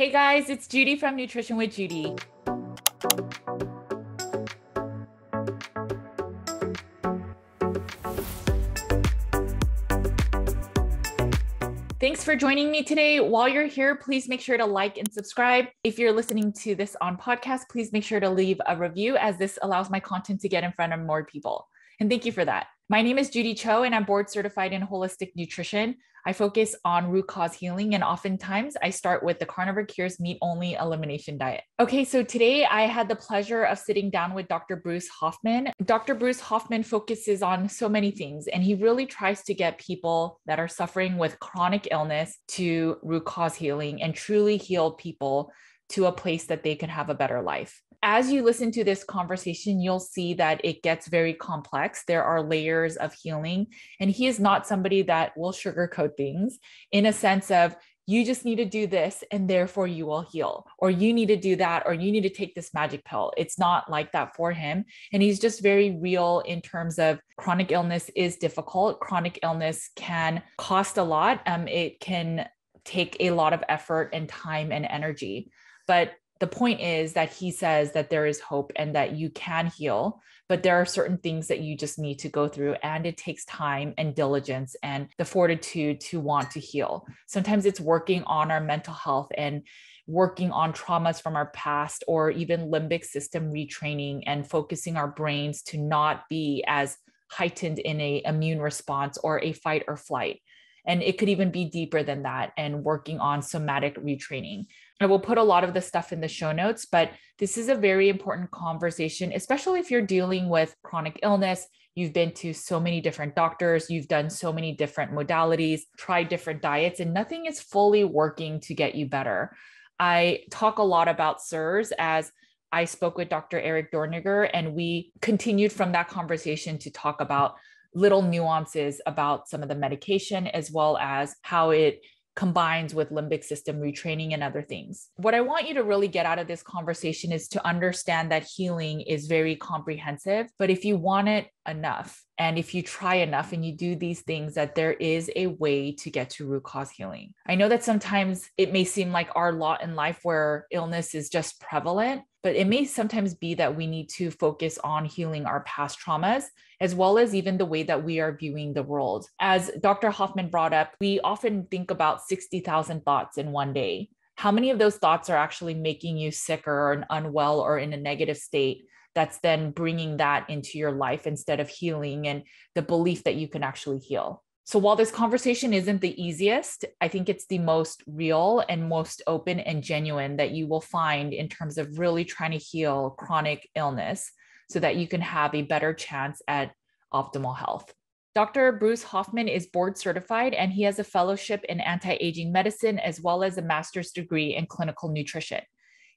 Hey guys, it's Judy from Nutrition with Judy. Thanks for joining me today. While you're here, please make sure to like and subscribe. If you're listening to this on podcast, please make sure to leave a review as this allows my content to get in front of more people. And thank you for that. My name is Judy Cho, and I'm board certified in holistic nutrition. I focus on root cause healing, and oftentimes I start with the Carnivore Cures meat only elimination diet. Okay, so today I had the pleasure of sitting down with Dr. Bruce Hoffman. Dr. Bruce Hoffman focuses on so many things, and he really tries to get people that are suffering with chronic illness to root cause healing and truly heal people to a place that they can have a better life as you listen to this conversation, you'll see that it gets very complex. There are layers of healing, and he is not somebody that will sugarcoat things in a sense of you just need to do this and therefore you will heal, or you need to do that, or you need to take this magic pill. It's not like that for him. And he's just very real in terms of chronic illness is difficult. Chronic illness can cost a lot, um, it can take a lot of effort and time and energy. But the point is that he says that there is hope and that you can heal but there are certain things that you just need to go through and it takes time and diligence and the fortitude to want to heal. Sometimes it's working on our mental health and working on traumas from our past or even limbic system retraining and focusing our brains to not be as heightened in a immune response or a fight or flight. And it could even be deeper than that and working on somatic retraining I will put a lot of the stuff in the show notes, but this is a very important conversation, especially if you're dealing with chronic illness. You've been to so many different doctors, you've done so many different modalities, tried different diets, and nothing is fully working to get you better. I talk a lot about CIRS as I spoke with Dr. Eric Dorninger, and we continued from that conversation to talk about little nuances about some of the medication as well as how it combines with limbic system retraining and other things. What I want you to really get out of this conversation is to understand that healing is very comprehensive, but if you want it enough, and if you try enough and you do these things, that there is a way to get to root cause healing. I know that sometimes it may seem like our lot in life where illness is just prevalent, but it may sometimes be that we need to focus on healing our past traumas, as well as even the way that we are viewing the world. As Dr. Hoffman brought up, we often think about 60,000 thoughts in one day. How many of those thoughts are actually making you sicker or unwell or in a negative state? that's then bringing that into your life instead of healing and the belief that you can actually heal. So while this conversation isn't the easiest, I think it's the most real and most open and genuine that you will find in terms of really trying to heal chronic illness so that you can have a better chance at optimal health. Dr. Bruce Hoffman is board certified and he has a fellowship in anti aging medicine as well as a master's degree in clinical nutrition.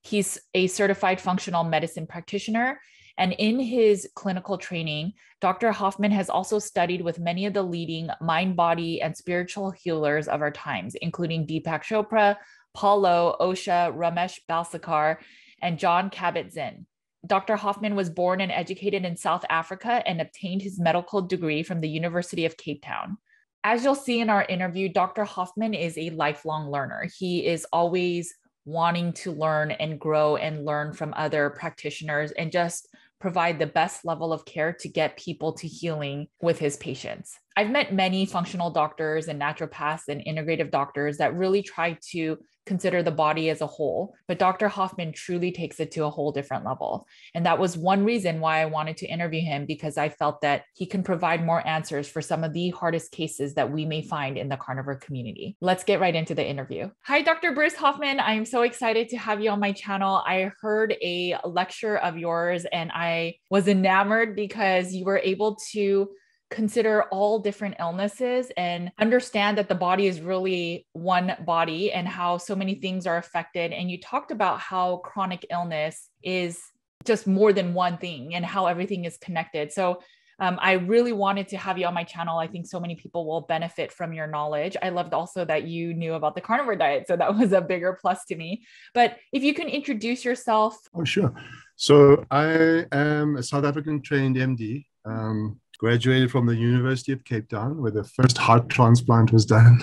He's a certified functional medicine practitioner. And in his clinical training, Dr. Hoffman has also studied with many of the leading mind, body, and spiritual healers of our times, including Deepak Chopra, Paul Lowe, Osho, Ramesh Balsekar, and Jon Kabat-Zinn. Dr. Hoffman was born and educated in South Africa and obtained his medical degree from the University of Cape Town. As you'll see in our interview, Dr. Hoffman is a lifelong learner. He is always wanting to learn and grow and learn from other practitioners and just provide the best level of care to get people to healing with his patients. I've met many functional doctors and naturopaths and integrative doctors that really try to consider the body as a whole, but Dr. Hoffman truly takes it to a whole different level. And that was one reason why I wanted to interview him because I felt that he can provide more answers for some of the hardest cases that we may find in the carnivore community. Let's get right into the interview. Hi, Dr. Bruce Hoffman. I'm so excited to have you on my channel. I heard a lecture of yours and I was enamored because you were able to consider all different illnesses and understand that the body is really one body and how so many things are affected. And you talked about how chronic illness is just more than one thing and how everything is connected. So um, I really wanted to have you on my channel. I think so many people will benefit from your knowledge. I loved also that you knew about the carnivore diet. So that was a bigger plus to me. But if you can introduce yourself. Oh, sure. So I am a South African trained MD. Um, graduated from the University of Cape Town, where the first heart transplant was done.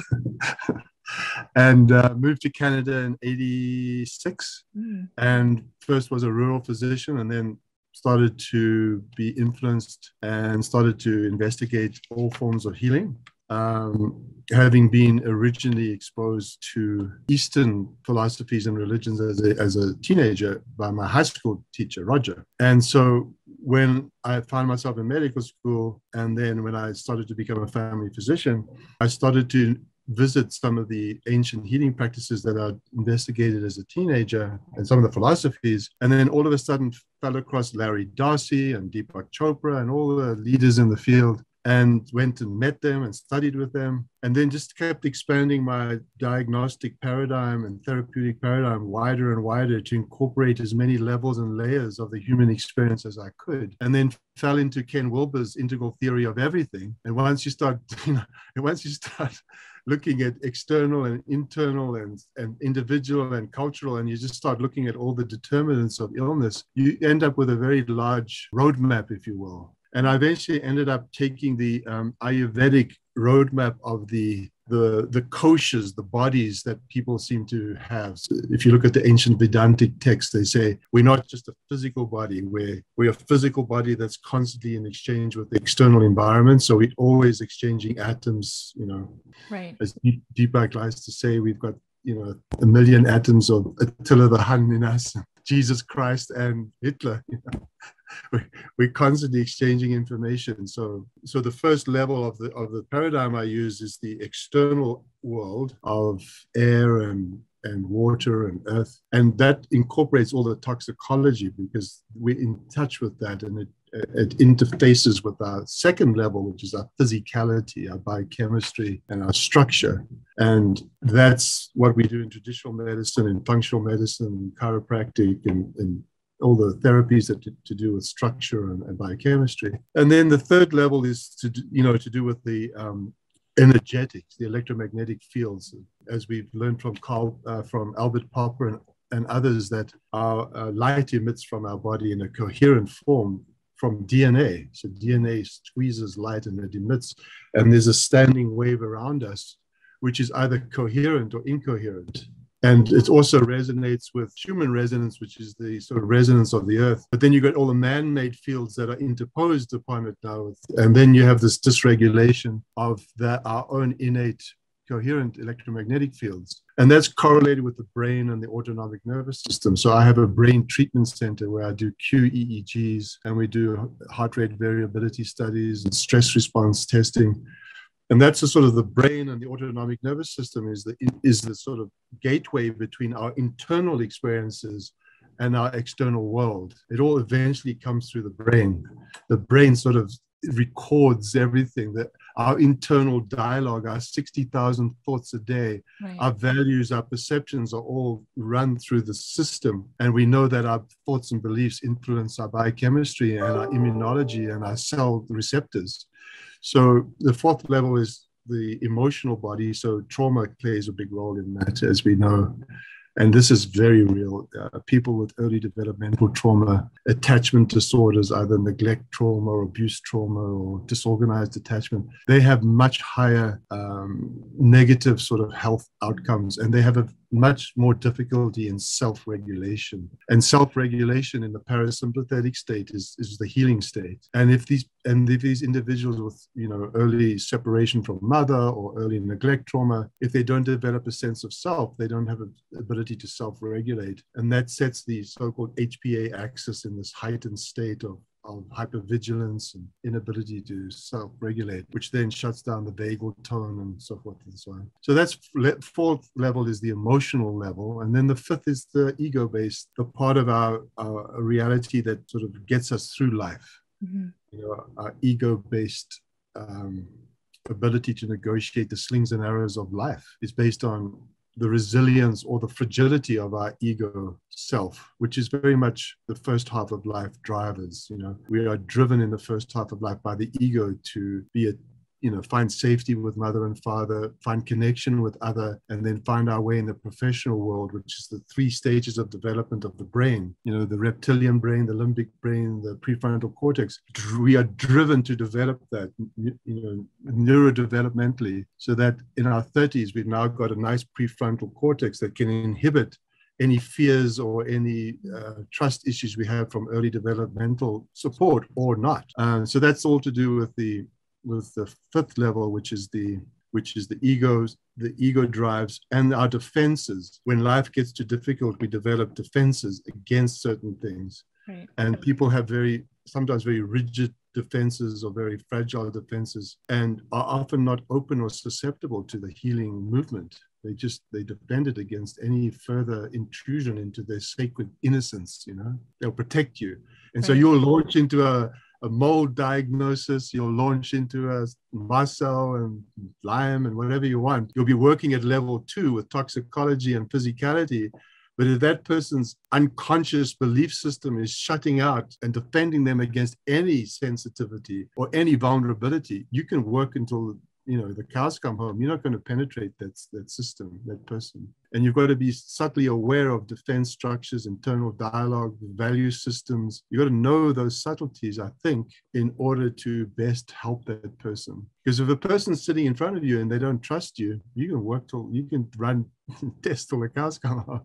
and uh, moved to Canada in 86. Mm. And first was a rural physician and then started to be influenced and started to investigate all forms of healing. Um, having been originally exposed to Eastern philosophies and religions as a, as a teenager by my high school teacher, Roger. And so when I found myself in medical school, and then when I started to become a family physician, I started to visit some of the ancient healing practices that I investigated as a teenager and some of the philosophies. And then all of a sudden fell across Larry Dossey and Deepak Chopra and all the leaders in the field and went and met them and studied with them and then just kept expanding my diagnostic paradigm and therapeutic paradigm wider and wider to incorporate as many levels and layers of the human experience as I could and then fell into Ken Wilber's integral theory of everything and once you start you know once you start looking at external and internal and, and individual and cultural, and you just start looking at all the determinants of illness, you end up with a very large roadmap, if you will. And I eventually ended up taking the um, Ayurvedic roadmap of the the the koshas, the bodies that people seem to have. So if you look at the ancient Vedantic texts, they say we're not just a physical body, we're we're a physical body that's constantly in exchange with the external environment. So we're always exchanging atoms, you know. Right. As Deepak likes to say, we've got you know a million atoms of Attila the Hun in us, Jesus Christ and Hitler. You know? we're constantly exchanging information. So, so the first level of the of the paradigm I use is the external world of air and and water and earth, and that incorporates all the toxicology because we're in touch with that, and it it interfaces with our second level, which is our physicality, our biochemistry, and our structure. And that's what we do in traditional medicine, in functional medicine, chiropractic, and, and all the therapies that to, to do with structure and, and, biochemistry. And then the third level is to you know to do with the um, energetics, the electromagnetic fields, as we've learned from Carl, uh, from Albert Popper and, and others, that our uh, light emits from our body in a coherent form from DNA. So DNA squeezes light and it emits, and there's a standing wave around us, which is either coherent or incoherent. And it also resonates with Schumann resonance, which is the sort of resonance of the earth. But then you've got all the man made fields that are interposed upon it now. And then you have this dysregulation of the, our own innate coherent electromagnetic fields. And that's correlated with the brain and the autonomic nervous system. So I have a brain treatment center where I do QEEGs and we do heart rate variability studies and stress response testing and that's the sort of the brain and the autonomic nervous system is the is the sort of gateway between our internal experiences and our external world. It all eventually comes through the brain. The brain sort of records everything that our internal dialogue our 60,000 thoughts a day right. our values our perceptions are all run through the system. And we know that our thoughts and beliefs influence our biochemistry and our immunology and our cell receptors so the fourth level is the emotional body. So trauma plays a big role in that, as we know. And this is very real. Uh, people with early developmental trauma, attachment disorders, either neglect trauma or abuse trauma or disorganized attachment, they have much higher um, negative sort of health outcomes and they have a much more difficulty in self-regulation. And self-regulation in the parasympathetic state is, is the healing state. And if these and if these individuals with you know early separation from mother or early neglect trauma, if they don't develop a sense of self, they don't have an ability to self-regulate. And that sets the so-called HPA axis in this heightened state of of hypervigilance and inability to self-regulate, which then shuts down the vagal tone and so forth and so on. So that's fourth level is the emotional level, and then the fifth is the ego-based, the part of our, our reality that sort of gets us through life. Mm-hmm. You know, our ego-based um, ability to negotiate the slings and arrows of life is based on the resilience or the fragility of our ego self, which is very much the first half of life drivers. You know, we are driven in the first half of life by the ego to be a you know find safety with mother and father find connection with other and then find our way in the professional world which is the three stages of development of the brain you know the reptilian brain the limbic brain the prefrontal cortex we are driven to develop that you know neurodevelopmentally so that in our 30s we've now got a nice prefrontal cortex that can inhibit any fears or any uh, trust issues we have from early developmental support or not. Uh, so that's all to do with the with the fifth level, which is the which is the egos, the ego drives, and our defenses. When life gets too difficult, we develop defenses against certain things. Right. And people have very sometimes very rigid defenses or very fragile defenses and are often not open or susceptible to the healing movement they just they defend it against any further intrusion into their sacred innocence you know they'll protect you and right. so you'll launch into a, a mold diagnosis you'll launch into a MARCoNS and Lyme and whatever you want. You'll be working at level two with toxicology and physicality. But if that person's unconscious belief system is shutting out and defending them against any sensitivity or any vulnerability, you can work until you know the cows come home you're not going to penetrate that, that system that person. And you've got to be subtly aware of defense structures internal dialogue value systems. You've got to know those subtleties i think in order to best help that person. Because if a person's sitting in front of you and they don't trust you you can work till you can run tests till the cows come home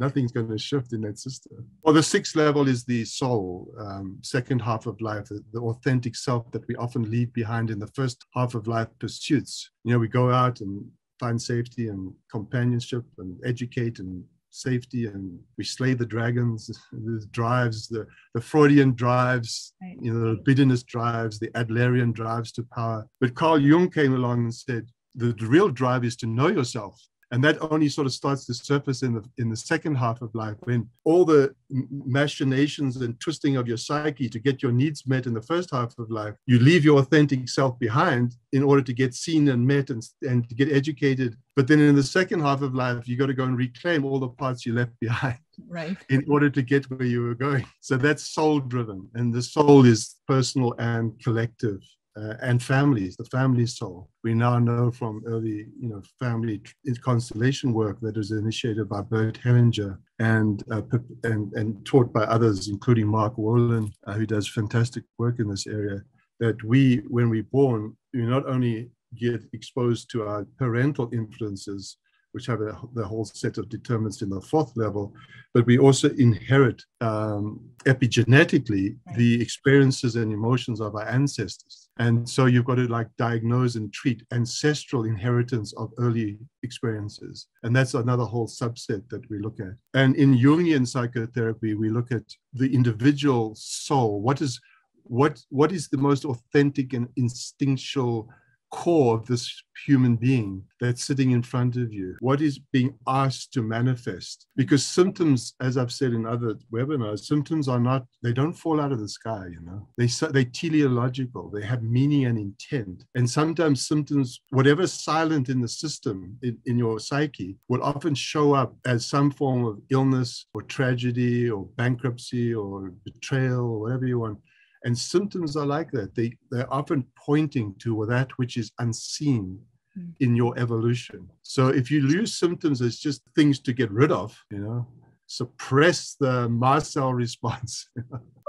nothing's going to shift in that system. Well, the sixth level is the soul, um, second half of life, the, the, authentic self that we often leave behind in the first half of life pursuits. You know, we go out and find safety and companionship and educate and safety and we slay the dragons the drives the, the freudian drives right. you know the bitterness drives the adlerian drives to power but carl jung came along and said the real drive is to know yourself and that only sort of starts to surface in the in the second half of life when all the machinations and twisting of your psyche to get your needs met in the first half of life you leave your authentic self behind in order to get seen and met and, and to get educated. But then in the second half of life you got to go and reclaim all the parts you left behind right. in order to get where you were going. So that's soul driven and the soul is personal and collective uh, and families, the family soul. We now know from early, you know, family constellation work that was initiated by Bert Hellinger and uh, and and taught by others, including Mark Wolynn, uh, who does fantastic work in this area. That we, when we're born, we not only get exposed to our parental influences, which have a, the whole set of determinants in the fourth level, but we also inherit um, epigenetically the experiences and emotions of our ancestors. And so you've got to like diagnose and treat ancestral inheritance of early experiences. And that's another whole subset that we look at. And in Jungian psychotherapy, we look at the individual soul. What is what what is the most authentic and instinctual core of this human being that's sitting in front of you? What is being asked to manifest? Because symptoms, as I've said in other webinars, symptoms are not, they don't fall out of the sky, you know. They, they're teleological, they have meaning and intent. And sometimes symptoms, whatever's silent in the system, in, in your psyche, will often show up as some form of illness or tragedy or bankruptcy or betrayal or whatever you want. And symptoms are like that. They, they're often pointing to that which is unseen mm. in your evolution. So if you lose symptoms as just things to get rid of, you know, suppress the mast cell response.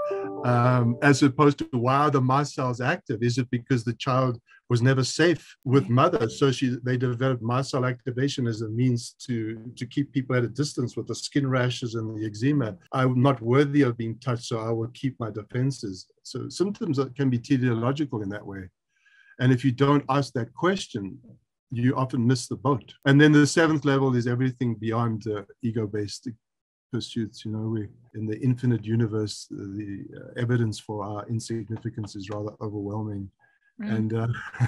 um, as opposed to why are the mast cells active? Is it because the child was never safe with mother. So she they developed mast cell activation as a means to, to keep people at a distance with the skin rashes and the eczema. I'm not worthy of being touched, so I will keep my defenses. So symptoms can be teleological in that way. And if you don't ask that question, you often miss the boat. And then the seventh level is everything beyond uh, ego-based pursuits. You know, we in the infinite universe, the uh, evidence for our insignificance is rather overwhelming. Mm. And uh,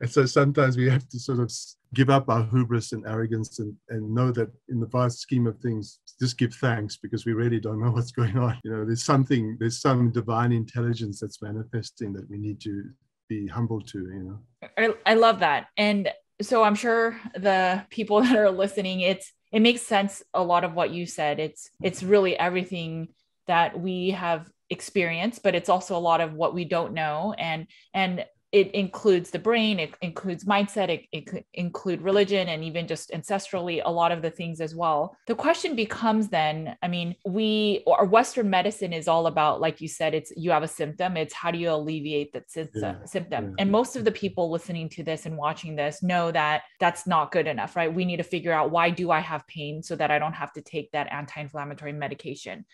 and so sometimes we have to sort of give up our hubris and arrogance and, and know that in the vast scheme of things, just give thanks because we really don't know what's going on. You know, there's something, there's some divine intelligence that's manifesting that we need to be humble to, you know. I, I love that. And so I'm sure the people that are listening, it's it makes sense a lot of what you said. It's it's really everything that we have experienced but it's also a lot of what we don't know and and it includes the brain it includes mindset it, it could include religion and even just ancestrally a lot of the things as well. The question becomes then i mean we or western medicine is all about like you said it's you have a symptom it's how do you alleviate that symptom, yeah, symptom. And most of the people listening to this and watching this know that that's not good enough right? We need to figure out why do i have pain so that i don't have to take that anti-inflammatory medication.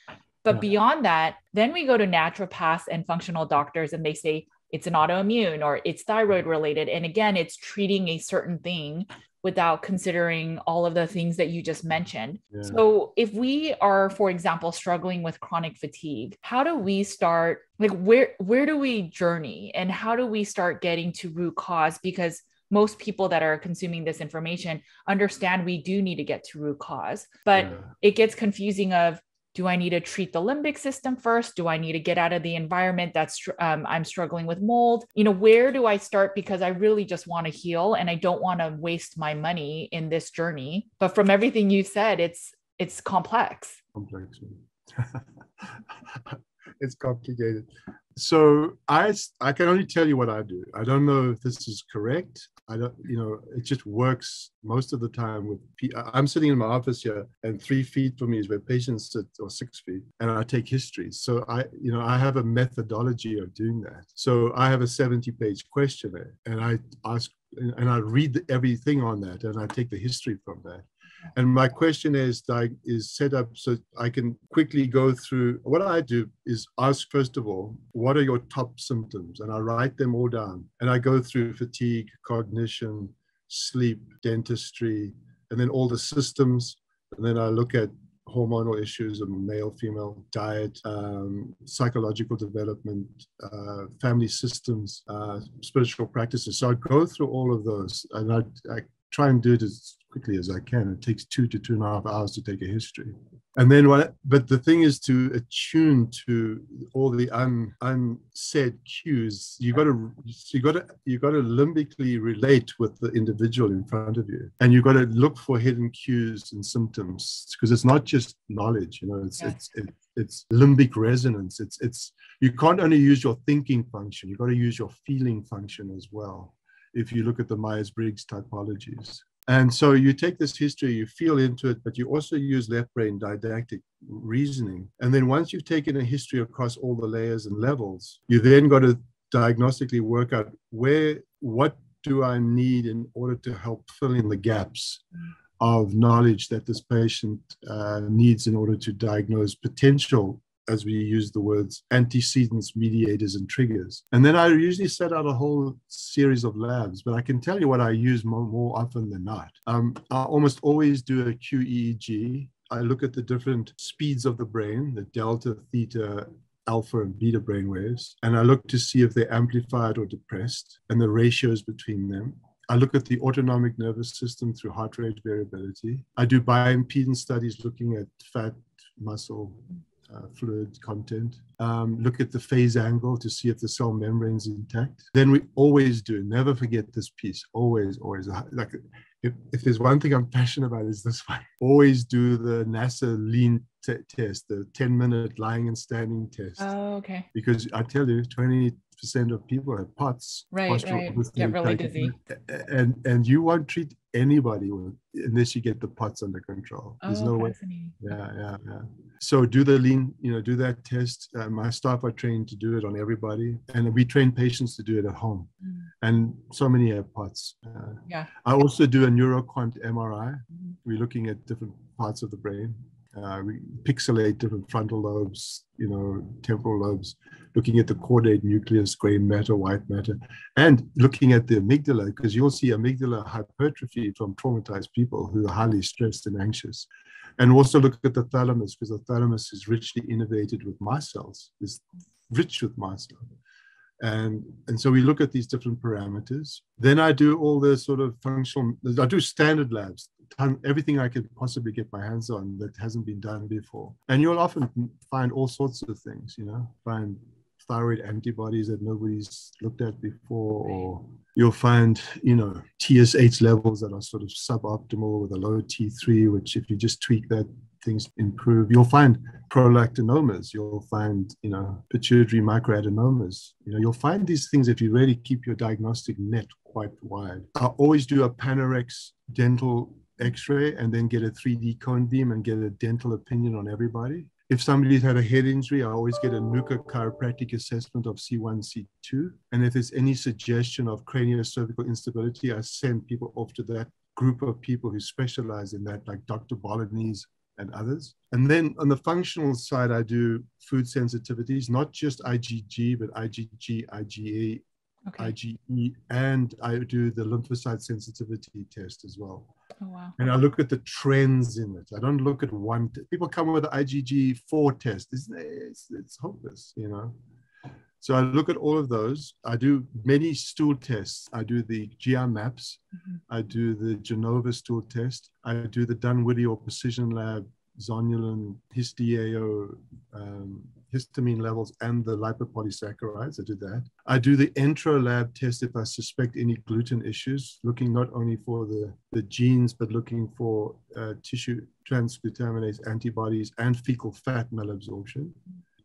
But beyond that, then we go to naturopaths and functional doctors and they say, it's an autoimmune or it's thyroid related. And again, it's treating a certain thing without considering all of the things that you just mentioned. Yeah. So, if we are for example struggling with chronic fatigue, how do we start like where where do we journey and how do we start getting to root cause because most people that are consuming this information understand we do need to get to root cause but yeah. it gets confusing of do I need to treat the limbic system first? Do I need to get out of the environment that's um, I'm struggling with mold? You know, where do I start? Because I really just want to heal and I don't want to waste my money in this journey. But from everything you said, it's it's complex. Complex. it's complicated. So I I can only tell you what I do. I don't know if this is correct. I don't, you know, it just works most of the time with. I'm sitting in my office here, and three feet from me is where patients sit, or six feet, and I take histories. So I, you know, I have a methodology of doing that. So I have a 70-page questionnaire, and I ask, and I read everything on that, and I take the history from that. And my question is is set up so I can quickly go through. What I do is ask first of all, what are your top symptoms, and I write them all down. And I go through fatigue, cognition, sleep, dentistry, and then all the systems. And then I look at hormonal issues of male female diet um, psychological development uh, family systems uh, spiritual practices so i go through all of those and I, I try and do it as quickly as I can. It takes two to two and a half hours to take a history. And then what, but the thing is to attune to all the un, unsaid cues. You got to, you got to, you got to limbically relate with the individual in front of you, and you got to look for hidden cues and symptoms because it's not just knowledge. You know, it's yeah. it's it, it's limbic resonance. It's it's you can't only use your thinking function. You got to use your feeling function as well. If you look at the Myers Briggs typologies. And so you take this history, you feel into it, but you also use left brain didactic reasoning. And then once you've taken a history across all the layers and levels, you then got to diagnostically work out where, what do I need in order to help fill in the gaps of knowledge that this patient uh, needs in order to diagnose potential as we use the words antecedents, mediators, and triggers. And then I usually set out a whole series of labs, but I can tell you what I use more, more often than not. Um, I almost always do a QEEG. I look at the different speeds of the brain, the delta, theta, alpha and beta brain waves, and I look to see if they're amplified or depressed and the ratios between them. I look at the autonomic nervous system through heart rate variability. I do bioimpedance studies looking at fat, muscle, uh, fluid content. Um, look at the phase angle to see if the cell membrane is intact. Then we always do, never forget this piece, always, always. Like if, if there's one thing I'm passionate about is this one. Always do the NASA lean test, the 10 minute lying and standing test. Oh, okay. Because I tell you, 20 percent of people have POTS. Right, right. Get really dizzy. And and you won't treat anybody with, unless you get the POTS under control. There's oh, no way. Yeah, yeah, yeah. So do the lean, you know, do that test. Uh, my staff are trained to do it on everybody, and we train patients to do it at home. Mm. And so many have POTS. Uh, yeah. I also do a neuroquant MRI. Mm-hmm. We're looking at different parts of the brain. Uh, we pixelate different frontal lobes, you know, temporal lobes, looking at the caudate nucleus, gray matter, white matter, and looking at the amygdala, because you'll see amygdala hypertrophy from traumatized people who are highly stressed and anxious. And also look at the thalamus, because the thalamus is richly innervated with mast cells, is rich with mast cells. And, and so we look at these different parameters. Then I do all the sort of functional, I do standard labs, everything I could possibly get my hands on that hasn't been done before. And you'll often find all sorts of things, you know, find thyroid antibodies that nobody's looked at before, or you'll find, you know, TSH levels that are sort of suboptimal with a low T3, which if you just tweak that things improve. You'll find prolactinomas. You'll find, you know, pituitary microadenomas. You know, you'll find these things if you really keep your diagnostic net quite wide. I always do a Panorex dental x-ray and then get a 3D cone beam and get a dental opinion on everybody. If somebody's had a head injury, I always get a NUCCA chiropractic assessment of C1, C2. And if there's any suggestion of craniocervical instability, I send people off to that group of people who specialize in that, like Dr. Bolognese and others. And then on the functional side, I do food sensitivities, not just IgG, but IgG, IgA, okay. IgE, and I do the lymphocyte sensitivity test as well. Oh, wow. And I look at the trends in it. I don't look at one. T- People come with the IgG4 test. It's, it's, it's hopeless, you know. So I look at all of those. I do many stool tests. I do the GI maps. Mm-hmm. I do the Genova stool test. I do the Dunwoody or Precision Lab zonulin, HisDAO, um, histamine levels, and the lipopolysaccharides. I do that. I do the EnteroLab test if I suspect any gluten issues, looking not only for the, the genes, but looking for uh, tissue transglutaminase antibodies and fecal fat malabsorption.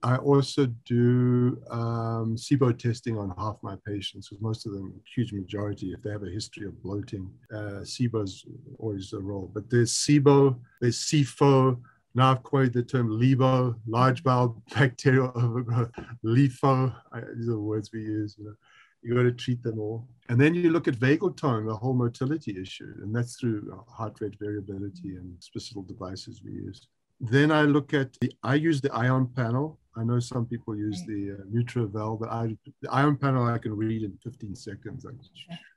I also do um, SIBO testing on half my patients, because most of them, huge majority, if they have a history of bloating, uh, SIBO's always a role. But there's SIBO, there's SIFO. Now I've coined the term LIBO, large bowel bacterial overgrowth. LIFO, these are the words we use. You know, you got to treat them all. And then you look at vagal tone, the whole motility issue, and that's through heart rate variability and specific devices we use. Then I look at the, I use the ion panel I know some people use the uh, but I, the ion panel I can read in 15 seconds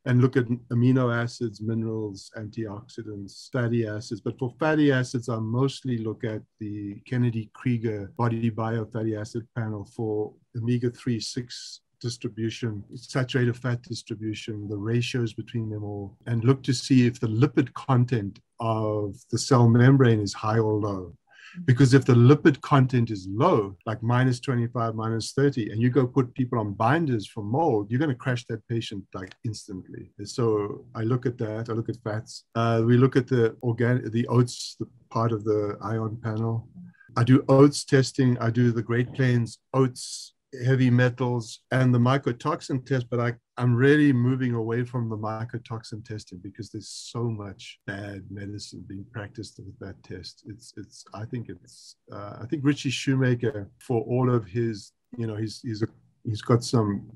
and look at amino acids, minerals, antioxidants, fatty acids. But for fatty acids, I mostly look at the Kennedy Krieger BodyBio fatty acid panel for omega 3 6 distribution, saturated fat distribution, the ratios between them all, and look to see if the lipid content of the cell membrane is high or low. Because if the lipid content is low, like minus 25, minus 30, and you go put people on binders for mold, you're going to crash that patient like instantly. So I look at that. I look at fats. Uh, we look at the organic, the oats, the part of the ion panel. I do oats testing. I do the Great Plains oats heavy metals and the mycotoxin test, but I, I'm really moving away from the mycotoxin testing because there's so much bad medicine being practiced with that test. It's, it's, I think it's, uh, I think Richie Shoemaker for all of his, you know, he's, he's, a, he's got some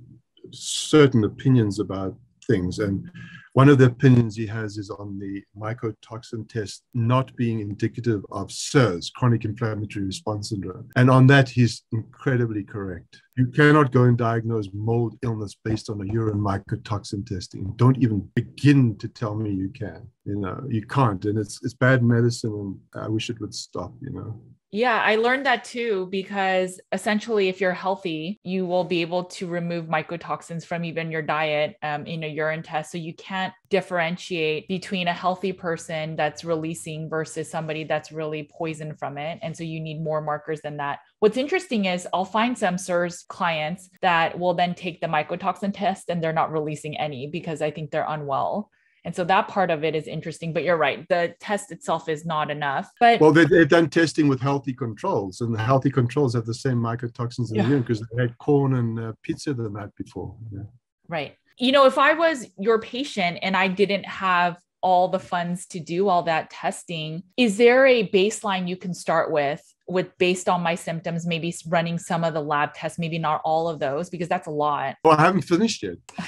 certain opinions about things. And one of the opinions he has is on the mycotoxin test not being indicative of CIRS, chronic inflammatory response syndrome. And on that, he's incredibly correct. You cannot go and diagnose mold illness based on a urine mycotoxin testing. Don't even begin to tell me you can. You know, you can't. And it's it's bad medicine and I wish it would stop, you know. Yeah, I learned that too because essentially, if you're healthy, you will be able to remove mycotoxins from even your diet um, in a urine test. So you can't differentiate between a healthy person that's releasing versus somebody that's really poisoned from it. And so you need more markers than that. What's interesting is I'll find some CIRS clients that will then take the mycotoxin test and they're not releasing any because I think they're unwell. And so that part of it is interesting, but you're right. The test itself is not enough. But well, they, have done testing with healthy controls, and the healthy controls have the same mycotoxins in yeah. the urine because they had corn and uh, pizza the night before. Yeah. Right. You know, if I was your patient and I didn't have all the funds to do all that testing, is there a baseline you can start with with based on my symptoms, maybe running some of the lab tests, maybe not all of those, because that's a lot. Well, I haven't finished yet.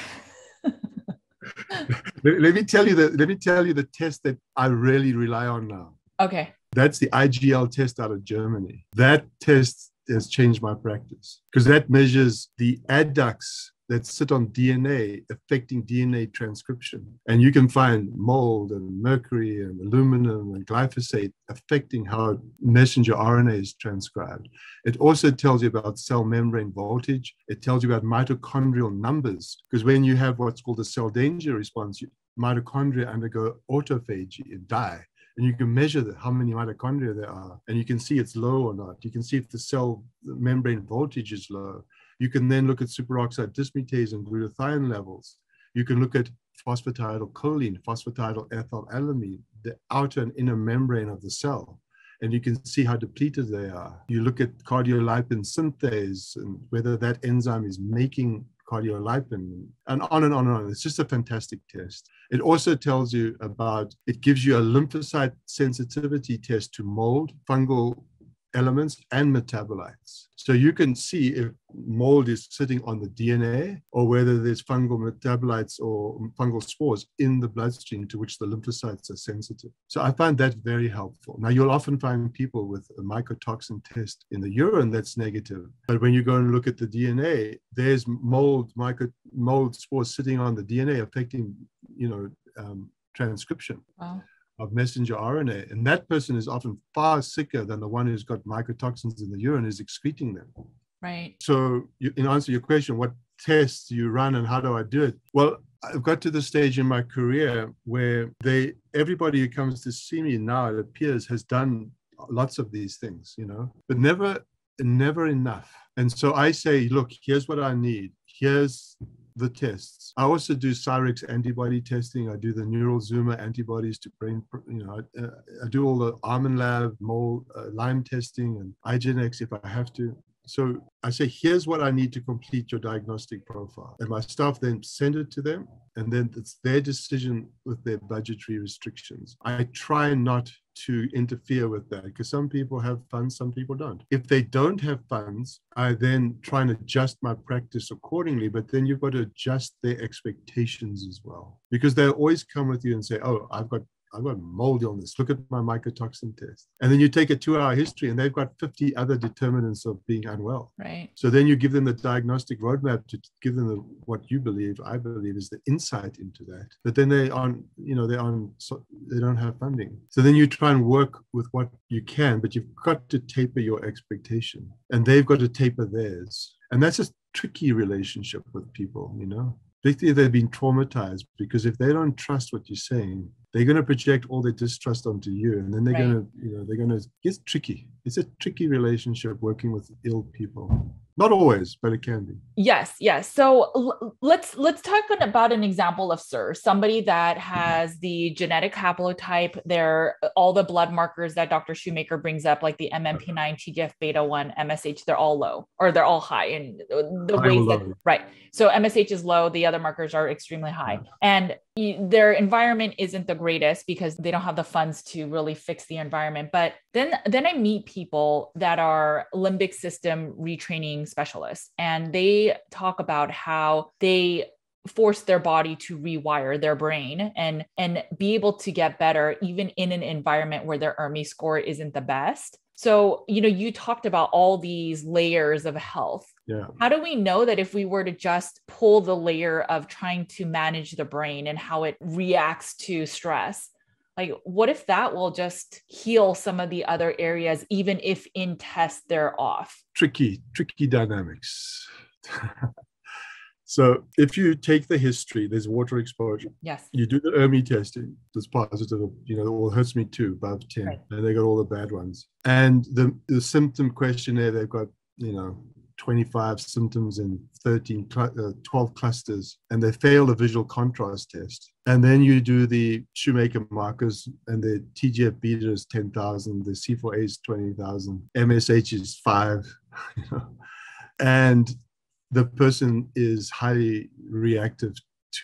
let, let, me tell you the let me tell you the test that I really rely on now. Okay. That's the IGL test out of Germany. That test has changed my practice because that measures the adducts that sit on DNA affecting DNA transcription. And you can find mold and mercury and aluminum and glyphosate affecting how messenger RNA is transcribed. It also tells you about cell membrane voltage. It tells you about mitochondrial numbers, because when you have what's called a cell danger response, mitochondria undergo autophagy and die and you can measure the, how many mitochondria there are, and you can see it's low or not. You can see if the cell membrane voltage is low. You can then look at superoxide dismutase and glutathione levels. You can look at phosphatidylcholine, phosphatidylethanolamine, the outer and inner membrane of the cell. and you can see how depleted they are. You look at cardiolipin synthase and whether that enzyme is making cardiolipin and on and on and on. It's just a fantastic test. It also tells you about, it gives you a lymphocyte sensitivity test to mold, fungal elements and metabolites. So you can see if mold is sitting on the DNA or whether there's fungal metabolites or fungal spores in the bloodstream to which the lymphocytes are sensitive. So I find that very helpful. Now you'll often find people with a mycotoxin test in the urine that's negative, but when you go and look at the DNA, there's mold, micro, mold spores sitting on the DNA affecting, you know, um, transcription. Wow of messenger RNA. And that person is often far sicker than the one who's got mycotoxins in the urine is excreting them. Right. So, you, in answer to your question, what tests do you run and how do I do it? Well, I've got to the stage in my career where they everybody who comes to see me now, it appears, has done lots of these things, you know, but never never enough. And so I say, look, here's what I need. Here's the tests. I also do Cyrex antibody testing. I do the neural zoomer antibodies to brain, you know, I, uh, I do all the ArminLabs, mole, uh, Lyme testing and IGeneX if I have to. So I say, here's what I need to complete your diagnostic profile. And my staff then send it to them. And then it's their decision with their budgetary restrictions. I try not to interfere with that because some people have funds, some people don't. If they don't have funds, I then try and adjust my practice accordingly. But then you've got to adjust their expectations as well because they'll always come with you and say, Oh, I've got I've got mold illness. Look at my mycotoxin test. And then you take a two hour history and they've got 50 other determinants of being unwell. Right. So then you give them the diagnostic roadmap to give them the, what you believe, I believe is the insight into that. But then they aren't, you know, they aren't, so they don't have funding. So then you try and work with what you can, but you've got to taper your expectation and they've got to taper theirs. And that's a tricky relationship with people, you know particularly they've been traumatized because if they don't trust what you're saying they're going to project all their distrust onto you and then they're right. going to you know they're going to it's tricky it's a tricky relationship working with ill people not always but it can be. Yes yes. So l- let's let's talk about an example of SIR, somebody that has the genetic haplotype there all the blood markers that dr shoemaker brings up like the mmp9 tgf beta 1 msh they're all low or they're all high in the high ways that right. So msh is low the other markers are extremely high. And their environment isn't the greatest because they don't have the funds to really fix the environment. But then then i meet people that are limbic system retraining specialists and they talk about how they force their body to rewire their brain and and be able to get better even in an environment where their ERMI score isn't the best so you know you talked about all these layers of health yeah. How do we know that if we were to just pull the layer of trying to manage the brain and how it reacts to stress, like what if that will just heal some of the other areas, even if in test they're off? Tricky, tricky dynamics. so if you take the history, there's water exposure. Yes. You do the ERMI testing, that's positive, you know, all HERTSMI-2, above 10, right. and they got all the bad ones. And the, the symptom questionnaire, they've got, you know, 25 symptoms in 13, uh, 12 clusters, and they fail a visual contrast test. And then you do the Shoemaker markers, and the TGF beta is 10,000, the C4A is 20,000, MSH is five, you know, and the person is highly reactive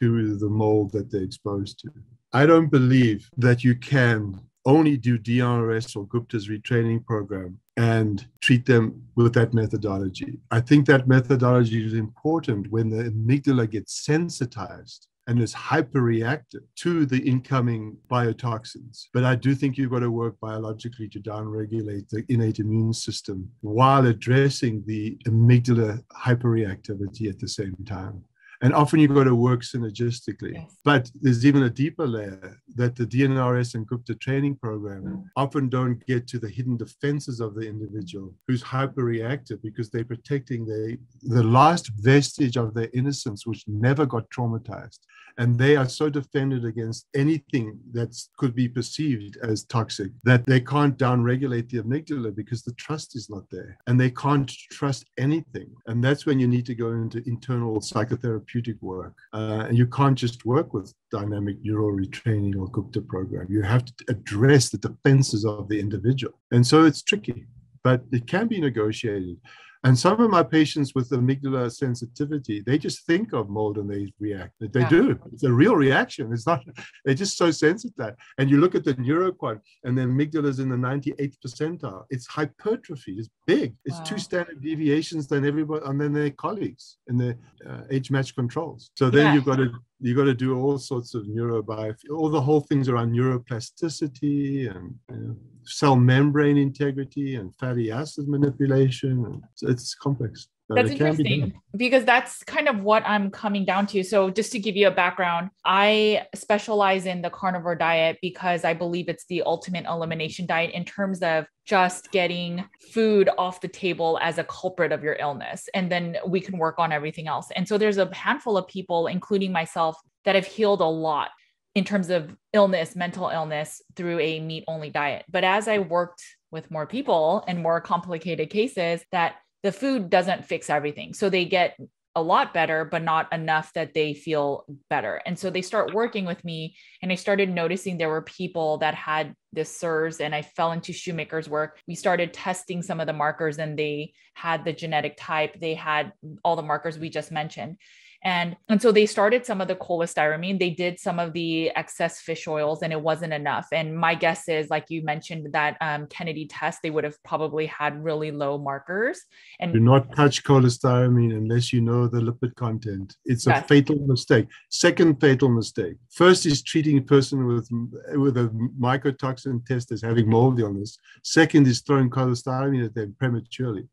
to the mold that they're exposed to. I don't believe that you can only do DNRS or Gupta's retraining program and treat them with that methodology. I think that methodology is important when the amygdala gets sensitized and is hyperreactive to the incoming biotoxins. But I do think you've got to work biologically to downregulate the innate immune system while addressing the amygdala hyperreactivity at the same time. And often you've got to work synergistically. Yes. But there's even a deeper layer that the DNRS and Gupta training program mm. often don't get to the hidden defenses of the individual who's hyperreactive because they're protecting the, the last vestige of their innocence, which never got traumatized. And they are so defended against anything that could be perceived as toxic that they can't downregulate the amygdala because the trust is not there. And they can't trust anything. And that's when you need to go into internal psychotherapeutic work. Uh, and you can't just work with dynamic neural retraining or Gupta program. You have to address the defenses of the individual. And so it's tricky, but it can be negotiated. And some of my patients with the amygdala sensitivity, they just think of mold and they react. They yeah. do. It's a real reaction. It's not, they're just so sensitive. And you look at the neuroquant and the amygdala is in the 98th percentile. It's hypertrophy. It's big. It's wow. two standard deviations than everybody, and then their colleagues in the uh, age match controls. So then yeah. you've got to you got to do all sorts of neurobiology, all the whole things around neuroplasticity and you know, cell membrane integrity and fatty acid manipulation. And it's complex. That's interesting because that's kind of what I'm coming down to. So, just to give you a background, I specialize in the carnivore diet because I believe it's the ultimate elimination diet in terms of just getting food off the table as a culprit of your illness. And then we can work on everything else. And so, there's a handful of people, including myself, that have healed a lot in terms of illness, mental illness through a meat only diet. But as I worked with more people and more complicated cases, that the food doesn't fix everything. So they get a lot better, but not enough that they feel better. And so they start working with me, and I started noticing there were people that had this CIRS, and I fell into Shoemaker's work. We started testing some of the markers, and they had the genetic type, they had all the markers we just mentioned. And, and so they started some of the cholestyramine. They did some of the excess fish oils and it wasn't enough. And my guess is, like you mentioned, that um, Kennedy test, they would have probably had really low markers. And do not touch cholestyramine unless you know the lipid content. It's yes. a fatal mistake. Second fatal mistake. First is treating person with, with a mycotoxin test as having mold illness. Second is throwing cholestyramine at them prematurely.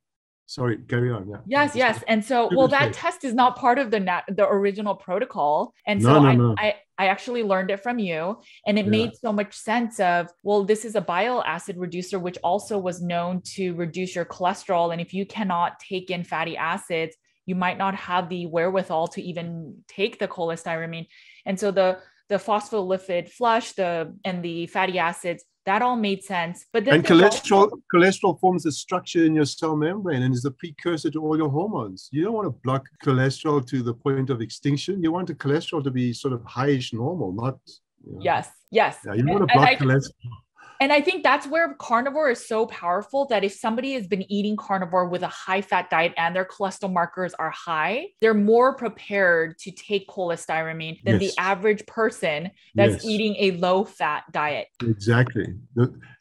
Sorry carry on yeah. Yes yes. And so well that test is not part of the nat- the original protocol. And so no, no, I, no. I I actually learned it from you. And it yeah. made so much sense of well this is a bile acid reducer which also was known to reduce your cholesterol. And if you cannot take in fatty acids you might not have the wherewithal to even take the cholestyramine. And so the the phospholipid flush the and the fatty acids that all made sense. But then and cholesterol also- cholesterol forms a structure in your cell membrane and is the precursor to all your hormones. You don't want to block cholesterol to the point of extinction. You want the cholesterol to be sort of highish normal, not. You know, yes. Yes. Yeah, you don't want to block cholesterol. And I think that's where carnivore is so powerful that if somebody has been eating carnivore with a high fat diet and their cholesterol markers are high, they're more prepared to take cholestyramine than yes. the average person that's yes. eating a low fat diet. Exactly.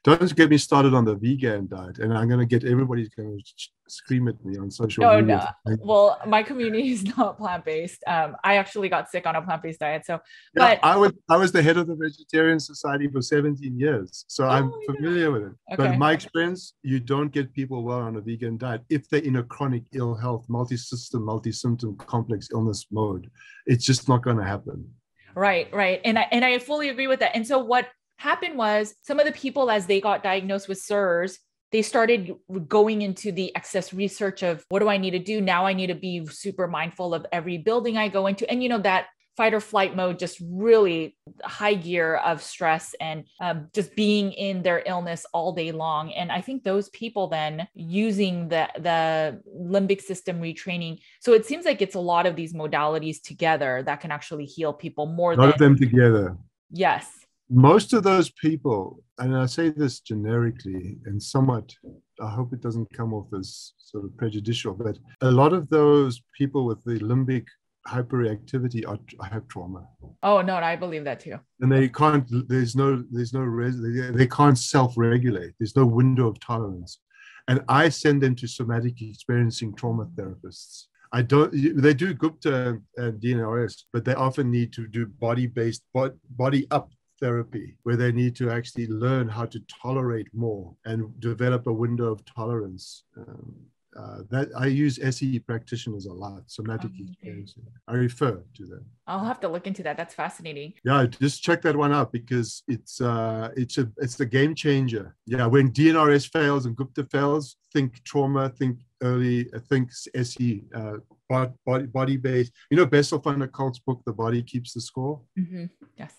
Don't get me started on the vegan diet. And I'm going to get everybody's going to scream at me on social no, media. No, well, my community is not plant based. Um, I actually got sick on a plant based diet. So, yeah, but I was I was the head of the Vegetarian Society for 17 years, so oh, I'm familiar yeah. with it. Okay. But my experience, you don't get people well on a vegan diet if they're in a chronic ill health, multi-system, multi-symptom, complex illness mode. It's just not going to happen. Right, right, and I and I fully agree with that. And so what happened was some of the people as they got diagnosed with CIRS they started going into the excess research of what do I need to do? Now I need to be super mindful of every building I go into. And, you know, that fight or flight mode just really high gear of stress and um, just being in their illness all day long and i think those people then using the the limbic system retraining so it seems like it's a lot of these modalities together that can actually heal people more a lot than, of them together yes most of those people, and I say this generically and somewhat, I hope it doesn't come off as sort of prejudicial, but a lot of those people with the limbic hyperreactivity are, have trauma. Oh no, I believe that too. And they can't. There's no. There's no. Res, they, they can't self-regulate. There's no window of tolerance, and I send them to somatic experiencing trauma therapists. I don't. They do Gupta and DNRS, but they often need to do body-based, body up therapy where they need to actually learn how to tolerate more and develop a window of tolerance. Um, uh, that I use SE practitioners a lot, somatic oh, experiencing. I refer to them. I'll have to look into that. That's fascinating. Yeah, just check that one out because it's uh, it's a it's the game changer. Yeah, when DNRS fails and Gupta fails, think trauma, think early, uh, think SE, uh, body body based. You know, Bessel van der Kolk's book, The Body Keeps the Score. Mm-hmm. Yes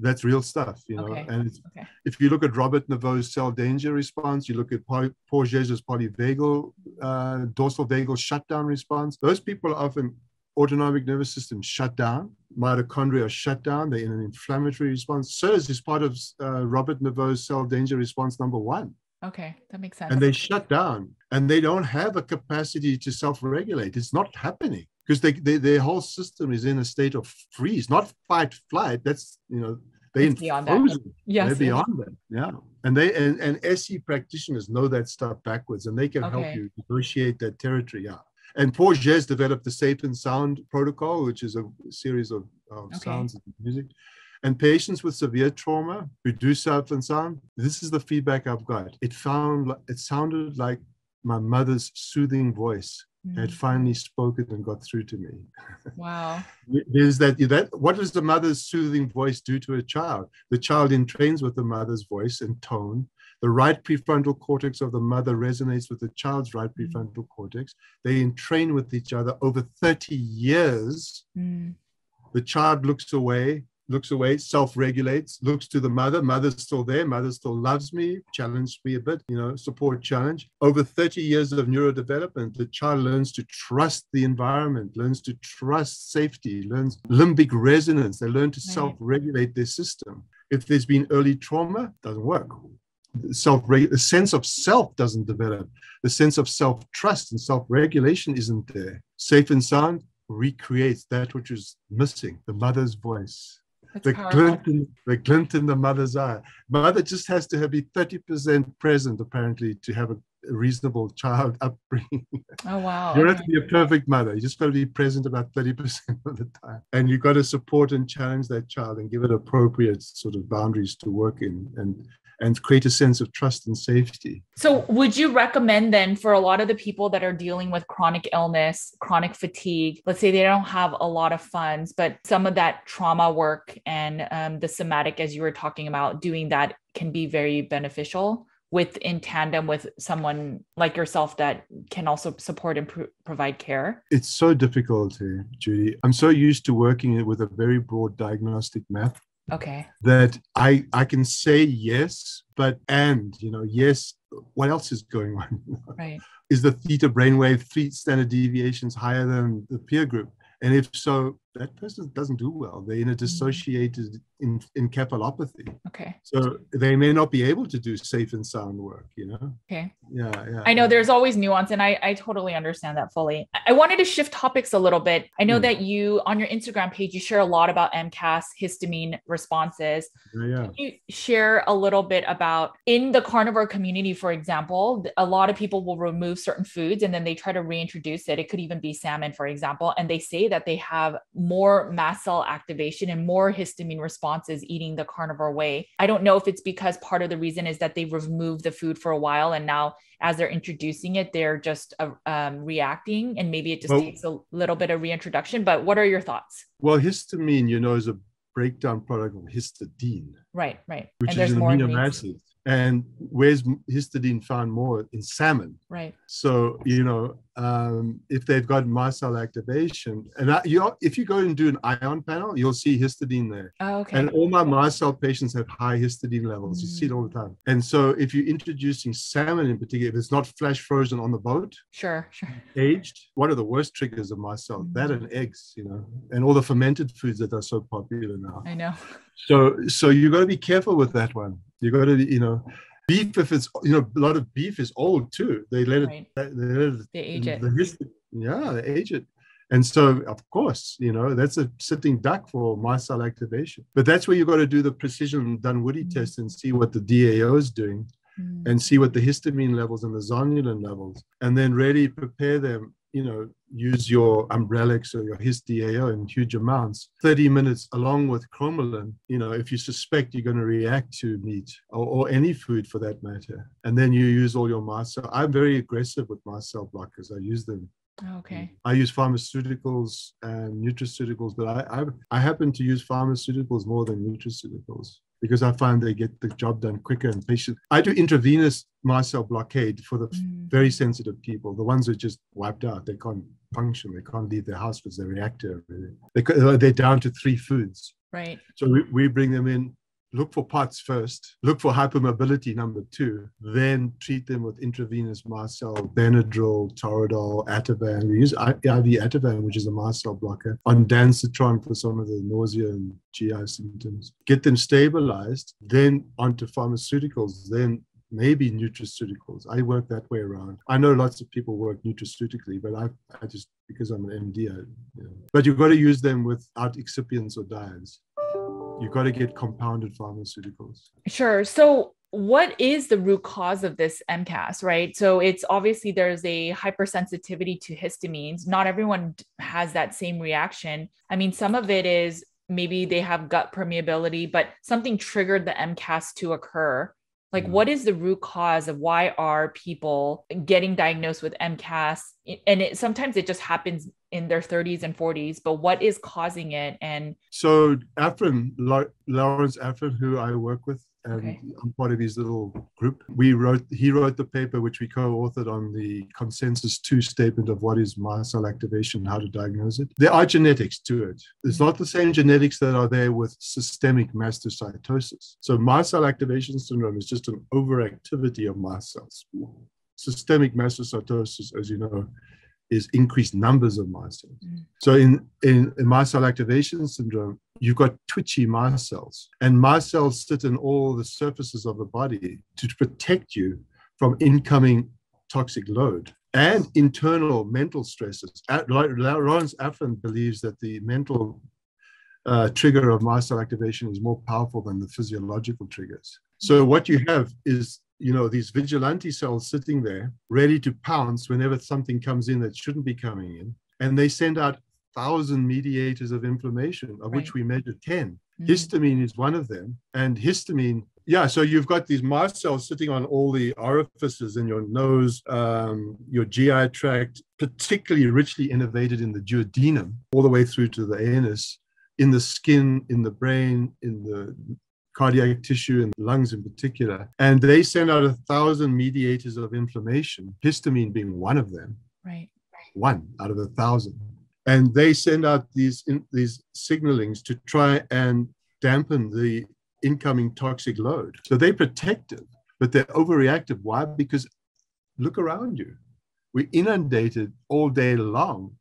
that's real stuff, you know. Okay. And okay. if you look at Robert Naviaux's cell danger response, you look at Porges's polyvagal, uh, dorsal vagal shutdown response, those people are often autonomic nervous system shut down. Mitochondria shut down. They're in an inflammatory response. CIRS is part of uh, Robert Naviaux's cell danger response number one. Okay, that makes sense. And they shut down and they don't have a capacity to self regulate. It's not happening because they, they, their whole system is in a state of freeze, not fight, flight. That's, you know, they're It's beyond that. Yes. They're beyond that. Yeah. And they and, and SE practitioners know that stuff backwards and they can help you negotiate that territory out. And Porges developed the Safe and Sound Protocol, which is a series of, of Okay. sounds and music. And patients with severe trauma who do Safe and Sound, this is the feedback I've got. It found it sounded like my mother's soothing voice had Mm, finally spoken and got through to me. Wow. is that that what does the mother's soothing voice do to a child? The child entrains with the mother's voice and tone. The right prefrontal cortex of the mother resonates with the child's right Mm. prefrontal cortex. They entrain with each other. Over 30 years Mm, the child looks away looks away self-regulates looks to the mother. Mother's still there. Mother still loves me challenged me a bit you know support challenge. Over 30 years of neurodevelopment the child learns to trust the environment learns to trust safety learns limbic resonance. They learn to Right. self-regulate their system. If there's been early trauma doesn't work. Self the sense of self doesn't develop. The sense of self-trust and self-regulation isn't there. Safe and sound recreates that which is missing the mother's voice that's the powerful. glint, in, the glint in the mother's eye. Mother just has to have, be 30% present, apparently, to have a reasonable child upbringing. Oh wow. You don't have to be a perfect mother. You just got to be present about 30% of the time. And you've got to support and challenge that child and give it appropriate sort of boundaries to work in and and create a sense of trust and safety. So, would you recommend then for a lot of the people that are dealing with chronic illness, chronic fatigue, let's say they don't have a lot of funds, but some of that trauma work and um, the somatic, as you were talking about, doing that can be very beneficial with in tandem with someone like yourself that can also support and pro- provide care? It's so difficult Judy. I'm so used to working with a very broad diagnostic map Okay. that I I can say yes, but and you know yes. What else is going on? Right. is the theta brainwave three standard deviations higher than the peer group? And if so, that person doesn't do well. They're in a dissociated in, in encephalopathy. Okay. So they may not be able to do safe and sound work, you know? Okay. Yeah, yeah. I know there's always nuance, and I, I totally understand that fully. I- I wanted to shift topics a little bit. I know Hmm. that you, on your Instagram page, you share a lot about MCAS histamine responses. Yeah, yeah. Can you share a little bit about in the carnivore community, for example, a lot of people will remove certain foods and then they try to reintroduce it. It could even be salmon, for example, and they say that they have more mast cell activation and more histamine responses eating the carnivore way. I don't know if it's because part of the reason is that they've removed the food for a while and now as they're introducing it, they're just uh, um, reacting and maybe it just Well- takes a little bit of reintroduction. But what are your thoughts? Well, histamine, you know, is a breakdown product of histidine, Right, right. which and is an more amino acid. And where's histidine found more? In salmon. Right. So you know, um, if they've got mast cell activation, and I, you if you go and do an ion panel, you'll see histidine there. Oh, okay. And all my mast cell patients have high histidine levels. You see it all the time. And so if you're introducing salmon in particular, if it's not flash frozen on the boat, Sure, sure. aged, one of the worst triggers of mast cell, that and eggs, you know, and all the fermented foods that are so popular now. I know. So so you've got to be careful with that one. You've got to, you know, beef if it's you know a lot of beef is old too. They let it Right. they let it They age it. the yeah, they age it. And so, of course, you know, that's a sitting duck for cell activation. But that's where you've got to do the precision Dunwoody Mhm. test and see what the DAO is doing Mm, and see what the histamine levels and the zonulin levels, and then really prepare them. You know, use your Umbrellux or your HistDAO in huge amounts, 30 minutes along with cromolyn. You know, if you suspect you're going to react to meat or, or any food for that matter, and then you use all your mast cell. I'm very aggressive with mast cell blockers. I use them Okay. I use pharmaceuticals and nutraceuticals, but I, I I happen to use pharmaceuticals more than nutraceuticals because I find they get the job done quicker and patient. I do intravenous mast cell blockade for the Mm, very sensitive people, the ones who are just wiped out. They can't function. They can't leave their house because they're reactive. They, they're down to three foods. Right. So we, we bring them in look for POTS first, look for hypermobility number two, then treat them with intravenous mast cell, Benadryl, Toradol, Ativan. We use IV Ativan, which is a mast cell blocker, ondansetron for some of the nausea and GI symptoms. Get them stabilized, then onto pharmaceuticals, then maybe nutraceuticals. I work that way around. I know lots of people work nutraceutically, but I, I just, because I'm an MD, I, you know. but you've got to use them without excipients or dyes. You've got to get compounded pharmaceuticals. Sure. So, what is the root cause of this MCAS, right? So, it's obviously there's a hypersensitivity to histamines. Not everyone has that same reaction. I mean, some of it is maybe they have gut permeability, but something triggered the MCAS to occur like what mm. is the root cause of why are people getting diagnosed with mcas and it sometimes it just happens in their 30s and 40s but what is causing it and so Afrin lawrence Afrin who i work with and okay. I'm part of his little group. We wrote, he wrote the paper which we co-authored on the consensus two statement of what is mast cell activation, how to diagnose it. There are genetics to it. It's mm-hmm. not the same genetics that are there with systemic mastocytosis. So mast cell activation syndrome is just an overactivity of mast cells. Systemic mastocytosis, as you know, is increased numbers of cells. Mm. So in, in, in cell activation syndrome, you've got twitchy mast cells. And mast cells sit in all the surfaces of the body to protect you from incoming toxic load and internal mental stresses. Lawrence Afrin believes that the mental uh, trigger of cell activation is more powerful than the physiological triggers. So what you have is you know these vigilante cells sitting there ready to pounce whenever something comes in that shouldn't be coming in and they send out thousand mediators of inflammation of right. which we measure 10 mm-hmm. histamine is one of them and histamine yeah so you've got these mast cells sitting on all the orifices in your nose um, your gi tract particularly richly innervated in the duodenum all the way through to the anus in the skin in the brain in the cardiac tissue and lungs in particular. And they send out a thousand mediators of inflammation, histamine being one of them. Right. One out of a thousand. And they send out these, in, these signalings to try and dampen the incoming toxic load. So they're protective, but they're overreactive. Why? Because look around you. We're inundated all day long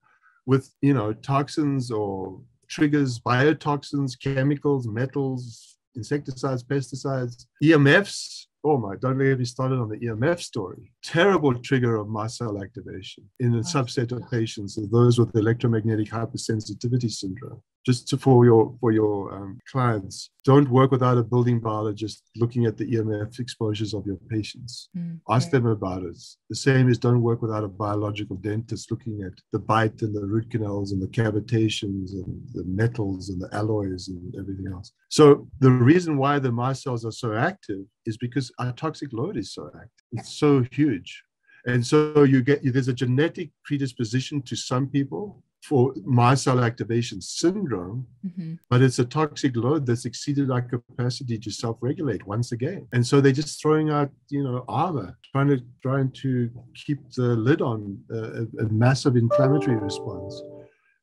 with, you know, toxins or triggers, biotoxins, chemicals, metals, insecticides, pesticides, EMFs. Oh my, don't get me started on the EMF story. Terrible trigger of mast cell activation in a subset of patients, those with electromagnetic hypersensitivity syndrome just to, for your for your um, clients don't work without a building biologist looking at the emf exposures of your patients. Mm, ask them about it. The same is don't work without a biological dentist looking at the bite and the root canals and the cavitations and the metals and the alloys and everything else. So the reason why the mast cells are so active is because our toxic load is so active. It's so huge. And so you get there's a genetic predisposition to some people for cell activation syndrome, mm-hmm. but it's a toxic load that's exceeded our capacity to self-regulate once again. And so they're just throwing out, you know, armor, trying to trying to keep the lid on a, a massive inflammatory response.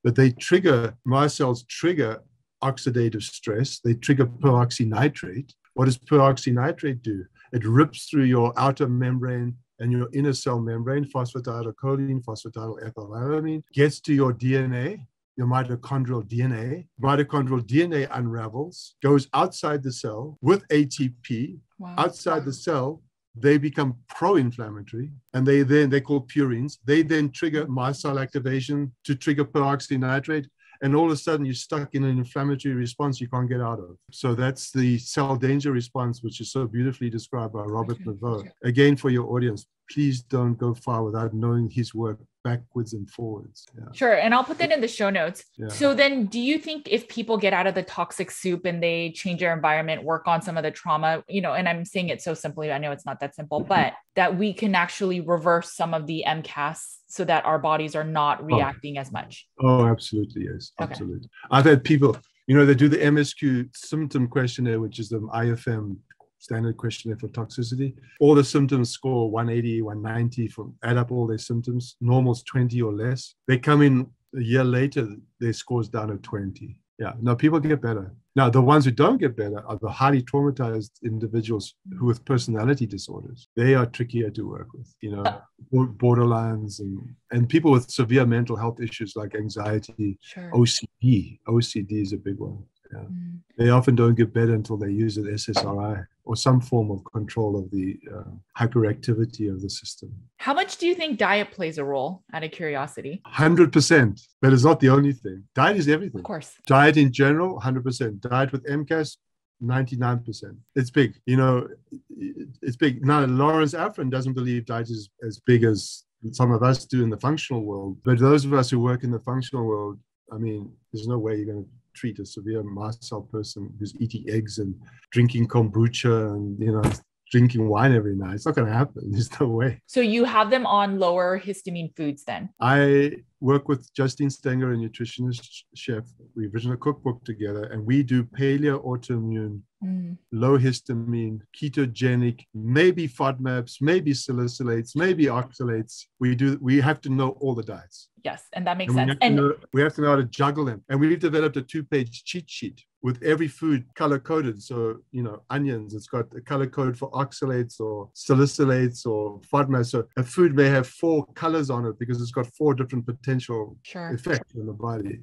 But they trigger mast cells trigger oxidative stress. They trigger peroxynitrate. What does peroxynitrate do? It rips through your outer membrane and your inner cell membrane, phosphatidylcholine, phosphatidylethanolamine, gets to your DNA, your mitochondrial DNA. Mitochondrial DNA unravels, goes outside the cell with ATP. Wow. Outside the cell, they become pro-inflammatory and they then they call purines they then trigger cell activation to trigger peroxynitrate and all of a sudden you're stuck in an inflammatory response you can't get out of. So that's the cell danger response, which is so beautifully described by Robert Naviaux. Again, for your audience, please don't go far without knowing his work backwards and forwards. Yeah. Sure. And I'll put that in the show notes. Yeah. So then do you think if people get out of the toxic soup and they change their environment, work on some of the trauma, you know, and I'm saying it so simply, I know it's not that simple, mm-hmm. but that we can actually reverse some of the MCAS so that our bodies are not oh. reacting oh. as much? Oh, absolutely. Yes. Okay. Absolutely. I've had people, you know, they do the MSQ symptom questionnaire, which is the IFM standard questionnaire for toxicity. All the symptoms score 180, 190 from add up all their symptoms. Normal's 20 or less. They come in a year later, their score's down to 20. Yeah, Now people get better. Now, the ones who don't get better are the highly traumatized individuals who with personality disorders. They are trickier to work with, you know, borderlines and, and people with severe mental health issues like anxiety, Sure. OCD. OCD is a big one. Yeah. Mm. They often don't get better until they use an SSRI or some form of control of the uh, hyperactivity of the system. How much do you think diet plays a role out of curiosity? 100%, but it's not the only thing. Diet is everything. Of course. Diet in general, 100%. Diet with MCAS, 99%. It's big. You know, it's big. Now, Lawrence Afrin doesn't believe diet is as big as some of us do in the functional world. But those of us who work in the functional world, I mean, there's no way you're going to treat a severe mast cell person who's eating eggs and drinking kombucha and, you know, drinking wine every night. It's not going to happen. There's no way. So you have them on lower histamine foods then? I work with Justine Stenger, a nutritionist chef. We've written a cookbook together and we do paleo autoimmune, Mm. low histamine, ketogenic, maybe FODMAPs, maybe salicylates, maybe oxalates. We do we have to know all the diets. Yes. And that makes And sense. to And know, we have to know how to juggle them. And we've developed a two-page cheat sheet with every food color coded. So, you know, onions, it's got a color code for oxalates or salicylates or FODMAPs. So a food may have four colors on it because it's got four different potential sure. effect on the body.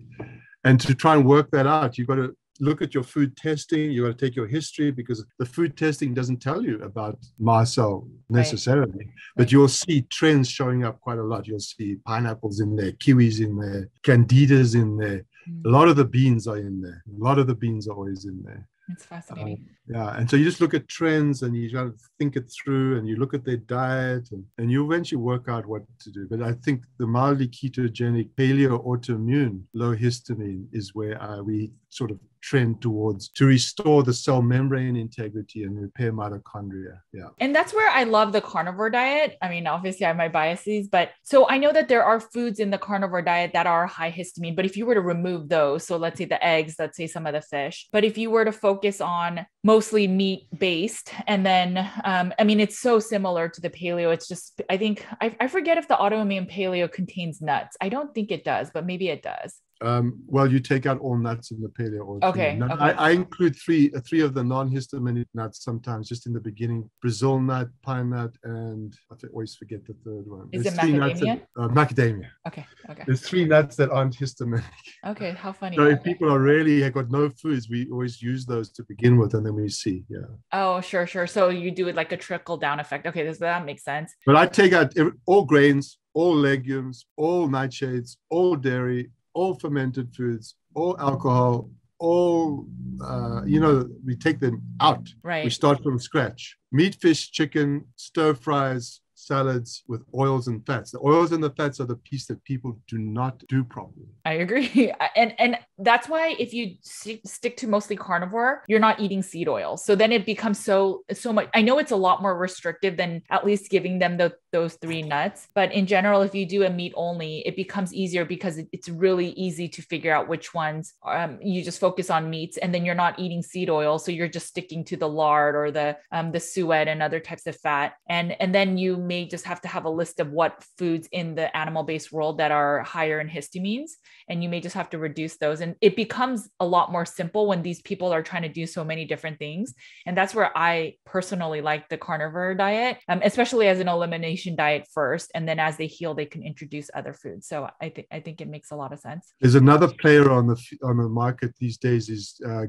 And to try and work that out, you've got to look at your food testing. You've got to take your history because the food testing doesn't tell you about mast cell necessarily, but Right. you'll see trends showing up quite a lot. You'll see pineapples in there, kiwis in there, candidas in there. Mm. A lot of the beans are in there. A lot of the beans are always in there. It's fascinating. Yeah. And so you just look at trends and you try to think it through and you look at their diet and, and you eventually work out what to do. But I think the mildly ketogenic paleo autoimmune low histamine is where we sort of trend towards to restore the cell membrane integrity and repair mitochondria. Yeah. And that's where I love the carnivore diet. I mean, obviously, I have my biases, but so I know that there are foods in the carnivore diet that are high histamine. But if you were to remove those, so let's say the eggs, let's say some of the fish, but if you were to focus on mostly meat based, and then, um, I mean, it's so similar to the paleo. It's just, I think, I, I forget if the autoimmune paleo contains nuts. I don't think it does, but maybe it does. Um, well, you take out all nuts in the paleo. autoimmune. Okay, okay. I, I include three uh, three of the non-histaminic nuts sometimes, just in the beginning: Brazil nut, pine nut, and I always forget the third one. Is There's it nuts that- uh, macadamia. Okay. Okay. There's three nuts that aren't histaminic. Okay. How funny. So if people are really have got no foods, we always use those to begin with, and then we see. Yeah. Oh, sure, sure. So you do it like a trickle down effect. Okay, does that make sense. But I take out all grains, all legumes, all nightshades, all dairy, all fermented foods, all alcohol, all, uh, you know, we take them out. right We start from scratch. Meat, fish, chicken, stir fries, salads with oils and fats. The oils and the fats are the piece that people do not do properly. I agree. And and that's why if you sti- stick to mostly carnivore, you're not eating seed oil. So then it becomes so so much I know it's a lot more restrictive than at least giving them the, those three nuts, but in general if you do a meat only, it becomes easier because it- it's really easy to figure out which ones um, you just focus on meats and then you're not eating seed oil, so you're just sticking to the lard or the um, the suet and other types of fat. And and then you may just have to have a list of what foods in the animal-based world that are higher in histamines and you may just have to reduce those and it becomes a lot more simple when these people are trying to do so many different things. And that's where i personally like the carnivore diet um, especially as an elimination diet first and then as they heal they can introduce other foods. So i think i think it makes a lot of sense. There's another player on the f- on the market these days is uh,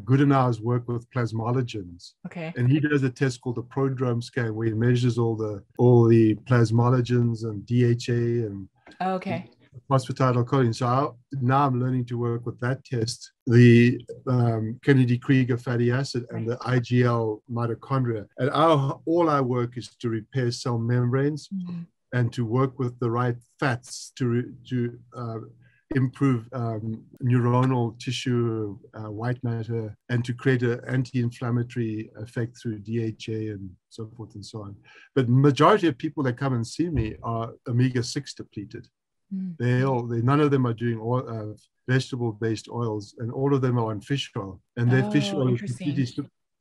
work with plasmalogens. okay. And he does a test called the prodrome scan where he measures all the all the plasmalogens and DHA and okay phosphatidylcholine. So I, now I'm learning to work with that test, the um, Kennedy Krieger fatty acid and the IGL mitochondria. And our, all our work is to repair cell membranes Mhm. and to work with the right fats to re- to uh, improve um, neuronal tissue, uh, white matter, and to create an anti-inflammatory effect through DHA and so forth and so on. But majority of people that come and see me are omega-6 depleted. Mm. They all, they, none of them are doing oil, uh, vegetable-based oils, and all of them are on fish oil. And their fish Oh, oil is completely,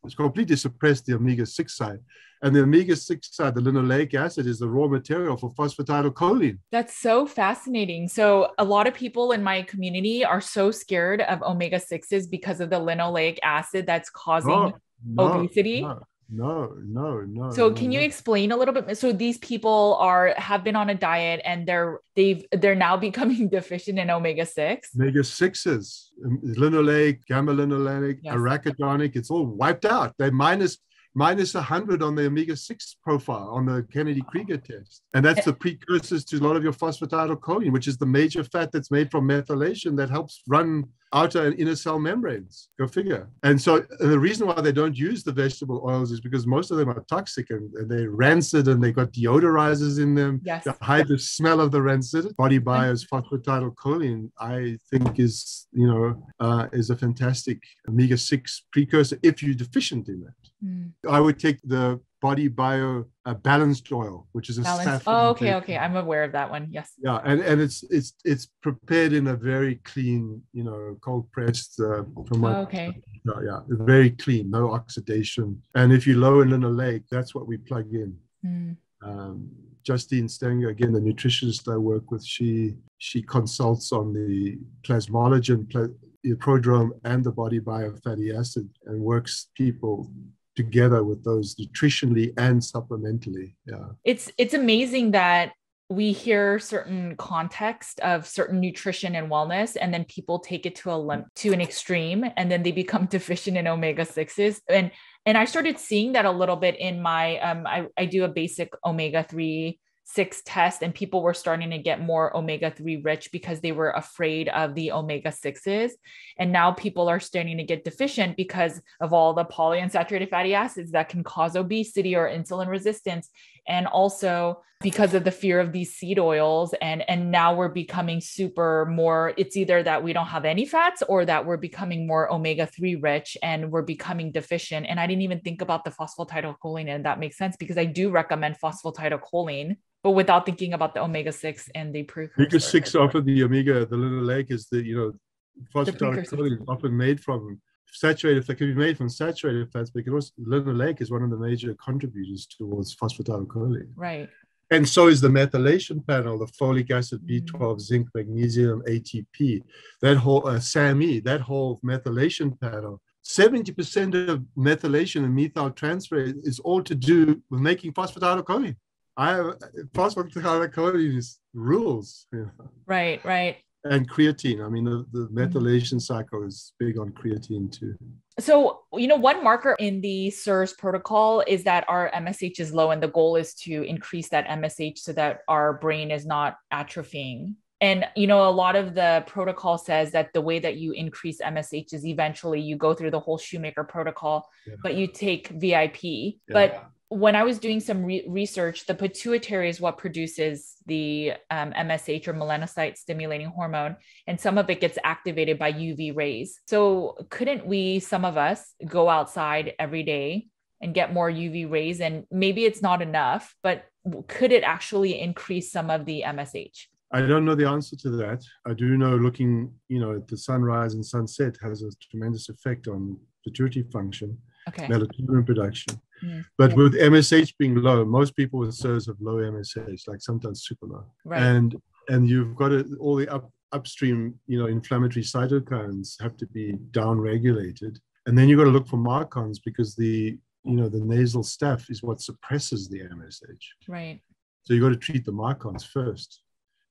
it's completely suppressed the omega 6 side. And the omega 6 side, the linoleic acid, is the raw material for phosphatidylcholine. That's so fascinating. So, a lot of people in my community are so scared of omega 6s because of the linoleic acid that's causing oh, no, obesity. No. No, no, no. So no, can you no. explain a little bit? So these people are have been on a diet and they're they've they're now becoming deficient in omega six. Omega sixes, um, linoleic, gamma linolenic, yes. arachidonic. It's all wiped out. They're minus minus 100 on the omega 6 profile on the Kennedy Krieger test. And that's the precursors to a lot of your phosphatidylcholine, which is the major fat that's made from methylation that helps run outer and inner cell membranes. Go figure. And so and the reason why they don't use the vegetable oils is because most of them are toxic and, and they're rancid and they've got deodorizers in them yes. to hide the smell of the rancid. BodyBio's phosphatidylcholine, I think, is you know uh, is a fantastic omega six precursor if you're deficient in that. Mm. I would take the BodyBio uh, balanced oil, which is a balanced. Oh, okay, okay. I'm aware of that one. Yes. Yeah, and, and it's it's it's prepared in a very clean, you know, cold pressed uh, from. Oh, okay. Yeah, yeah, very clean, no oxidation. And if you low in a lake, that's what we plug in. Mm. Um, Justine Stenger, again, the nutritionist I work with, she she consults on the plasmalogen, the prodrome, and the BodyBio fatty acid, and works people together with those nutritionally and supplementally. Yeah. It's it's amazing that we hear certain context of certain nutrition and wellness and then people take it to a lim- to an extreme and then they become deficient in omega 6s and and I started seeing that a little bit in my um I, I do a basic omega 3 six test and people were starting to get more omega 3 rich because they were afraid of the omega 6s and now people are starting to get deficient because of all the polyunsaturated fatty acids that can cause obesity or insulin resistance and also because of the fear of these seed oils and and now we're becoming super more it's either that we don't have any fats or that we're becoming more omega 3 rich and we're becoming deficient and i didn't even think about the phosphatidylcholine and that makes sense because i do recommend phosphatidylcholine but without thinking about the omega 6 and the precursor. Omega 6 often the omega, the linoleic is the, you know, phosphatidylcholine is often made from saturated fat can be made from saturated fats, because linoleic is one of the major contributors towards phosphatidylcholine. Right. And so is the methylation panel, the folic acid, B12, mm-hmm. zinc, magnesium, ATP, that whole uh, SAMe, that whole methylation panel. 70% of methylation and methyl transfer is all to do with making phosphatidylcholine. I have phosphatidylcholine rules. You know. Right, right. And creatine. I mean, the, the mm-hmm. methylation cycle is big on creatine too. So, you know, one marker in the CIRS protocol is that our MSH is low, and the goal is to increase that MSH so that our brain is not atrophying. And, you know, a lot of the protocol says that the way that you increase MSH is eventually you go through the whole Shoemaker protocol, yeah. but you take VIP. Yeah. But when I was doing some re- research, the pituitary is what produces the um, MSH or melanocyte stimulating hormone, and some of it gets activated by UV rays. So, couldn't we, some of us, go outside every day and get more UV rays? And maybe it's not enough, but could it actually increase some of the MSH? I don't know the answer to that. I do know looking, you know, at the sunrise and sunset has a tremendous effect on pituitary function, okay. melatonin production. Mm. But yeah. with MSH being low, most people with CIRS have low MSH, like sometimes super low. Right. And and you've got it, all the up, upstream, you know, inflammatory cytokines have to be downregulated. And then you've got to look for MARCoNS because the you know the nasal staph is what suppresses the MSH. Right. So you've got to treat the MARCoNS first.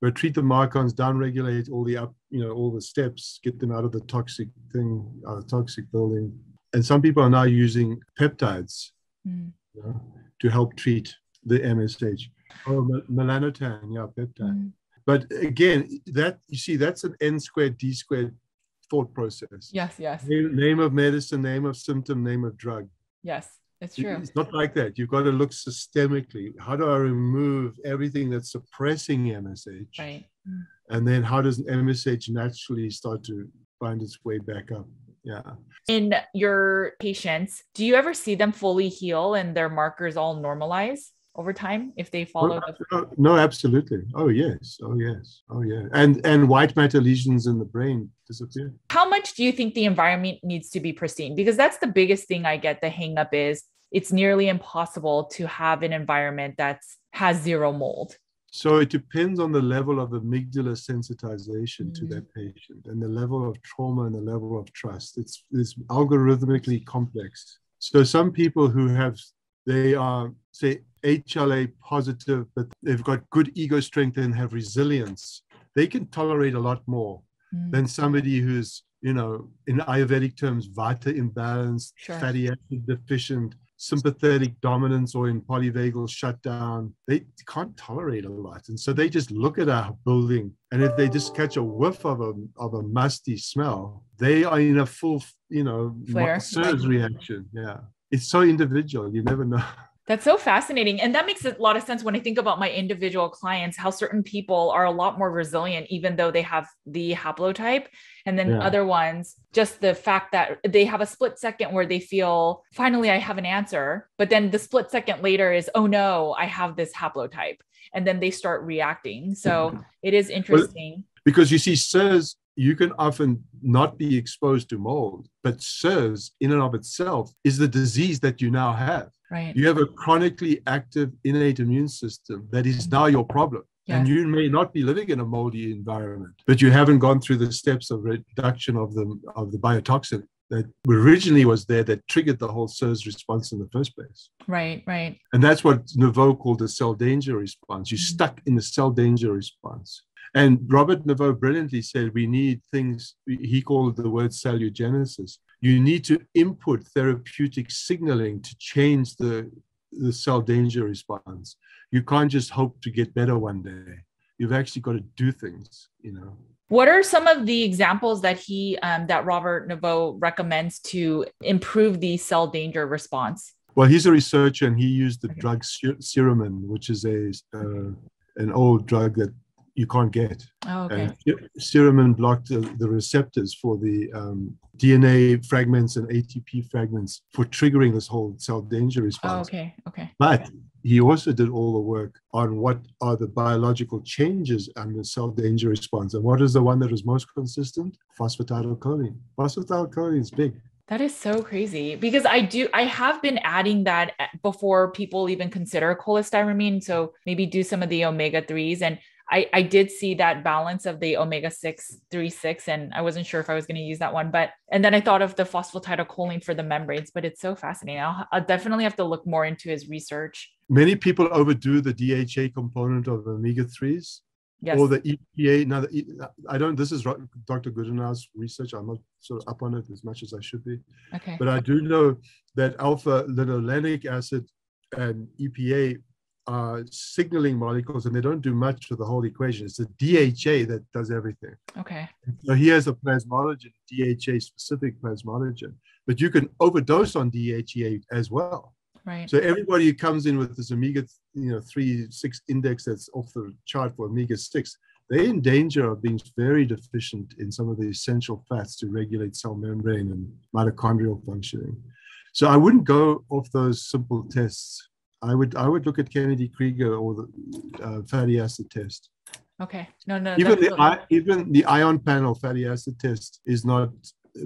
But treat the MARCoNS, down regulate all the up, you know, all the steps, get them out of the toxic thing, out of toxic building. And some people are now using peptides mm. you know, to help treat the MSH. Oh, melanotan, yeah, peptide. Mm. But again, that you see, that's an N squared, D squared thought process. Yes, yes. Name, name of medicine, name of symptom, name of drug. Yes, it's true. It's not like that. You've got to look systemically. How do I remove everything that's suppressing MSH? Right. And then how does MSH naturally start to find its way back up? Yeah in your patients do you ever see them fully heal and their markers all normalize over time if they follow no, the no, no, absolutely. Oh yes. Oh yes. Oh yeah. And and white matter lesions in the brain disappear. How much do you think the environment needs to be pristine? Because that's the biggest thing I get the hang up is it's nearly impossible to have an environment that's has zero mold. So it depends on the level of amygdala sensitization Mm. to that patient and the level of trauma and the level of trust. It's, it's algorithmically complex. So some people who have, they are, say, HLA positive, but they've got good ego strength and have resilience, they can tolerate a lot more Mm. than somebody who's, you know, in Ayurvedic terms, vata imbalanced, Sure. fatty acid deficient, sympathetic dominance, or in polyvagal shutdown. They can't tolerate a lot. And so they just look at our building. And if they just catch a whiff of a, of a musty smell, they are in a full, you know, Flare. surge reaction. Yeah. It's so individual. You never know. That's so fascinating. And that makes a lot of sense when I think about my individual clients, how certain people are a lot more resilient, even though they have the haplotype. And then Yeah. other ones, just the fact that they have a split second where they feel, finally, I have an answer. But then the split second later is, oh no, I have this haplotype. And then they start reacting. So mm-hmm. it is interesting. because you see CIRS you can often not be exposed to mold but CIRS in and of itself is the disease that you now have right. you have a chronically active innate immune system that is now your problem and you may not be living in a moldy environment but you haven't gone through the steps of reduction of the of the biotoxin that originally was there that triggered the whole CIRS response in the first place Right. Right. and that's what Naviaux called the cell danger response. You're mm-hmm. stuck in the cell danger response. And Robert Naviaux brilliantly said we need things, he called the word cellulogenesis. You need to input therapeutic signaling to change the, the cell danger response. You can't just hope to get better one day. You've actually got to do things, you know. What are some of the examples that he um, that Robert Naviaux recommends to improve the cell danger response? Well, he's a researcher and he used the Okay. drug ser- which is a uh, an old drug that you can't get. Oh, okay. And blocked the, the receptors for the um, DNA fragments and ATP fragments for triggering this whole cell danger Oh, response. okay. Okay. But he also did all the work on what are the biological changes on the cell danger response. And what is the one that is most consistent? Phosphatidylcholine. Phosphatidylcholine is big. That is so crazy because I do, I have been adding that before people even consider cholestyramine. So maybe do some of the omega 3s. And I, I did see that balance of the omega 6, 3, 6, and I wasn't sure if I was going to use that one. But, and then I thought of the phosphatidylcholine for the membranes, but it's so fascinating. I'll, I'll definitely have to look more into his research. Many people overdo the DHA component of omega 3s. Yes. or the EPA. Now, the, I don't. This is Dr. Goodenough's research. I'm not sort of up on it as much as I should be, okay. but I do know that alpha linolenic acid and EPA are signaling molecules, and they don't do much for the whole equation. It's the DHA that does everything. Okay. So he has a plasmalogen, DHA specific plasmalogen, but you can overdose on DHA as well. Right. So everybody who comes in with this omega, you know, three six index that's off the chart for omega six, they're in danger of being very deficient in some of the essential fats to regulate cell membrane and mitochondrial functioning. So I wouldn't go off those simple tests. I would I would look at Kennedy Krieger or the uh, fatty acid test. Okay. No, no. Even the i- even the ion panel fatty acid test is not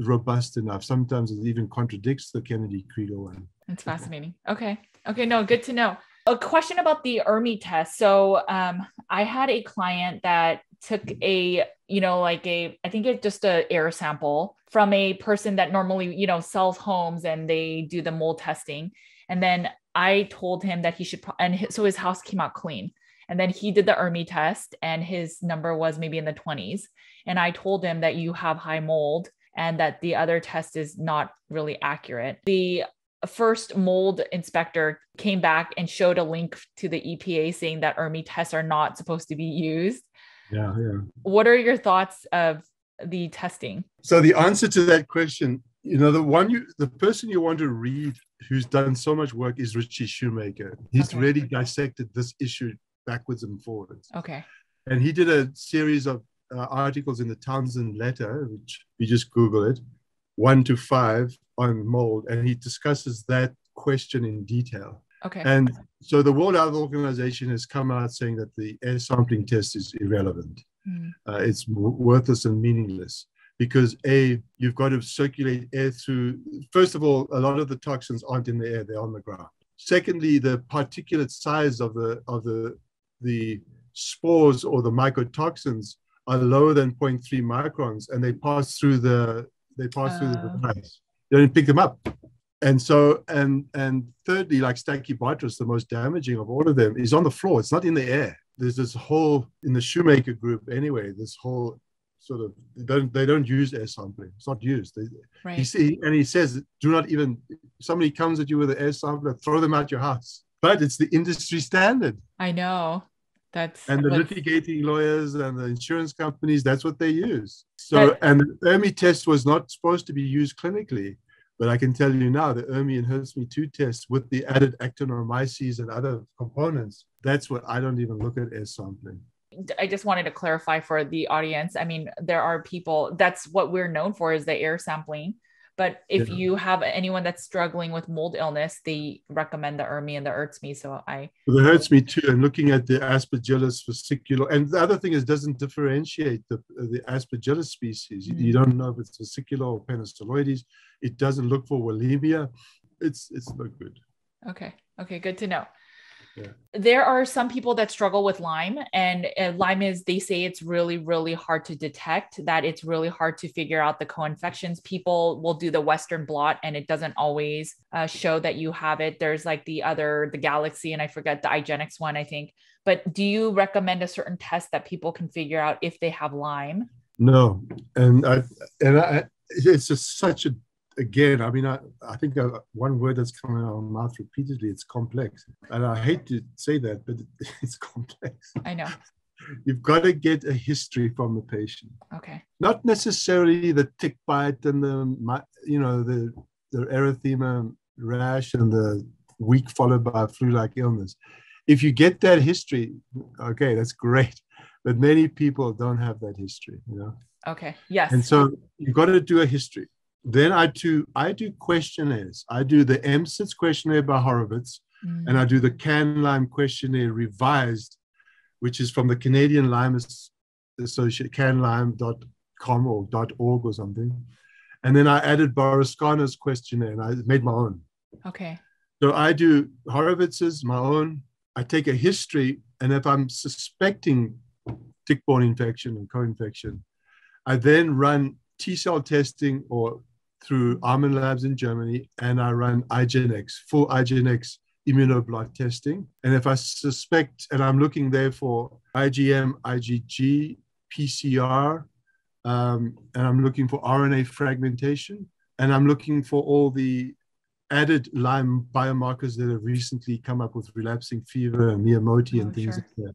robust enough. Sometimes it even contradicts the Kennedy Krieger one. That's fascinating. Okay. Okay. No, good to know. A question about the ERMI test. So um, I had a client that took a, you know, like a, I think it's just a air sample from a person that normally, you know, sells homes and they do the mold testing. And then I told him that he should, pro- and his, so his house came out clean. And then he did the ERMI test and his number was maybe in the 20s. And I told him that you have high mold and that the other test is not really accurate. The first mold inspector came back and showed a link to the EPA saying that ERMI tests are not supposed to be used. Yeah, yeah. What are your thoughts of the testing? So the answer to that question, you know, the one you, the person you want to read who's done so much work is Ritchie Shoemaker. He's Okay. really dissected this issue backwards and forwards, Okay. and he did a series of uh, articles in the Townsend Letter, which you just Google it, one to five on mold, and he discusses that question in detail. Okay. And so the World Health Organization has come out saying that the air sampling test is irrelevant. Mm. Uh, it's worthless and meaningless because a you've got to circulate air through. First of all, a lot of the toxins aren't in the air; they're on the ground. Secondly, the particulate size of the of the the spores or the mycotoxins are lower than 0.3 microns, and they pass through the they pass through the Oh. device. You don't pick them up. And so, and and thirdly, like Stachybotrys, the most damaging of all of them, is on the floor. It's not in the air. There's this whole in the shoemaker group anyway. This whole sort of they don't they don't use air sampling. It's not used. They, he Right. see, and he says, do not even. Somebody comes at you with an air sampler, throw them out your house. But it's the industry standard, I know. That's and the what's- litigating lawyers and the insurance companies. That's what they use. So, That- and the ERMI test was not supposed to be used clinically. But I can tell you now, the ERMI and HERTSMI-2 test with the added actinomyces and other components, that's what I don't even look at air sampling. I just wanted to clarify for the audience. I mean, there are people that's what we're known for is the air sampling. But if Yeah. you have anyone that's struggling with mold illness, they recommend the ERMI and the HERTSMI. So I HERTSMI-2. And looking at the Aspergillus versicolor, and the other thing is, doesn't differentiate the the Aspergillus species. You, you Mm. don't know if it's versicolor or penicilloides. It doesn't look for Wallemia. It's it's not good. Okay. Okay. Good to know. Yeah. There are some people that struggle with Lyme, and uh, Lyme is, they say it's really, really hard to detect, that it's really hard to figure out the co infections. People will do the Western blot, and it doesn't always uh, show that you have it. There's like the other, the Galaxy, and I forget the IGeneX one, I think. But do you recommend a certain test that people can figure out if they have Lyme? No, and I and I, it's just such a again. I mean, I I think uh, one word that's coming out of my mouth repeatedly. It's complex, and I hate to say that, but it's complex. I know. You've got to get a history from the patient. Okay. not necessarily the tick bite and the you know the the erythema rash and the week followed by flu-like illness. If you get that history, okay, that's great. But many people don't have that history, you know. Okay. Yes. And so you've got to do a history. Then I do I do questionnaires. I do the MSIDS questionnaire by Horowitz, Mm, and I do the Can Lyme questionnaire revised, which is from the Canadian Lyme As- Associate, canlyme.com or .org or something. And then I added Burrascano's questionnaire and I made my own. okay. So I do Horowitz's, my own. I take a history, and if I'm suspecting tick-borne infection and co-infection, I then run T-cell testing or through ArminLabs in Germany, and I run IGeneX, full IGeneX immunoblot testing. And if I suspect, and I'm looking there for IgM, IgG, PCR, um, and I'm looking for RNA fragmentation, and I'm looking for all the added Lyme biomarkers that have recently come up with relapsing fever and miyamotoi and Oh, things sure. like that.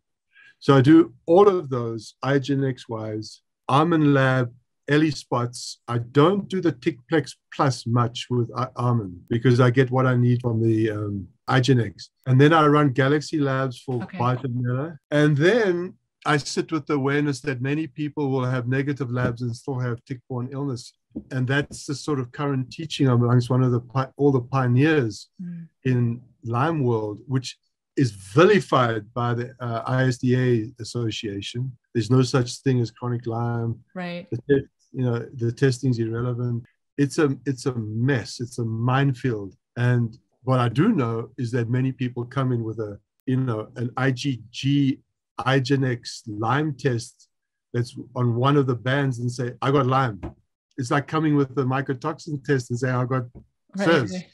So I do all of those IGeneX wise, Armin Lab, ELISpots. I don't do the Tickplex Plus much with I- Armin because I get what I need from the um, IGeneX. And then I run Galaxy Labs for Okay. Vitamin And then I sit with the awareness that many people will have negative labs and still have tick-borne illness. And that's the sort of current teaching amongst one of the all the pioneers Mm, in Lyme world, which is vilified by the uh, IDSA Association. There's no such thing as chronic Lyme. right. The you know the testing's irrelevant. It's a it's a mess. It's a minefield. And what I do know is that many people come in with a you know an IgG IGeneX Lyme test that's on one of the bands and say I got Lyme. It's like coming with the mycotoxin test and saying I got Right. Okay.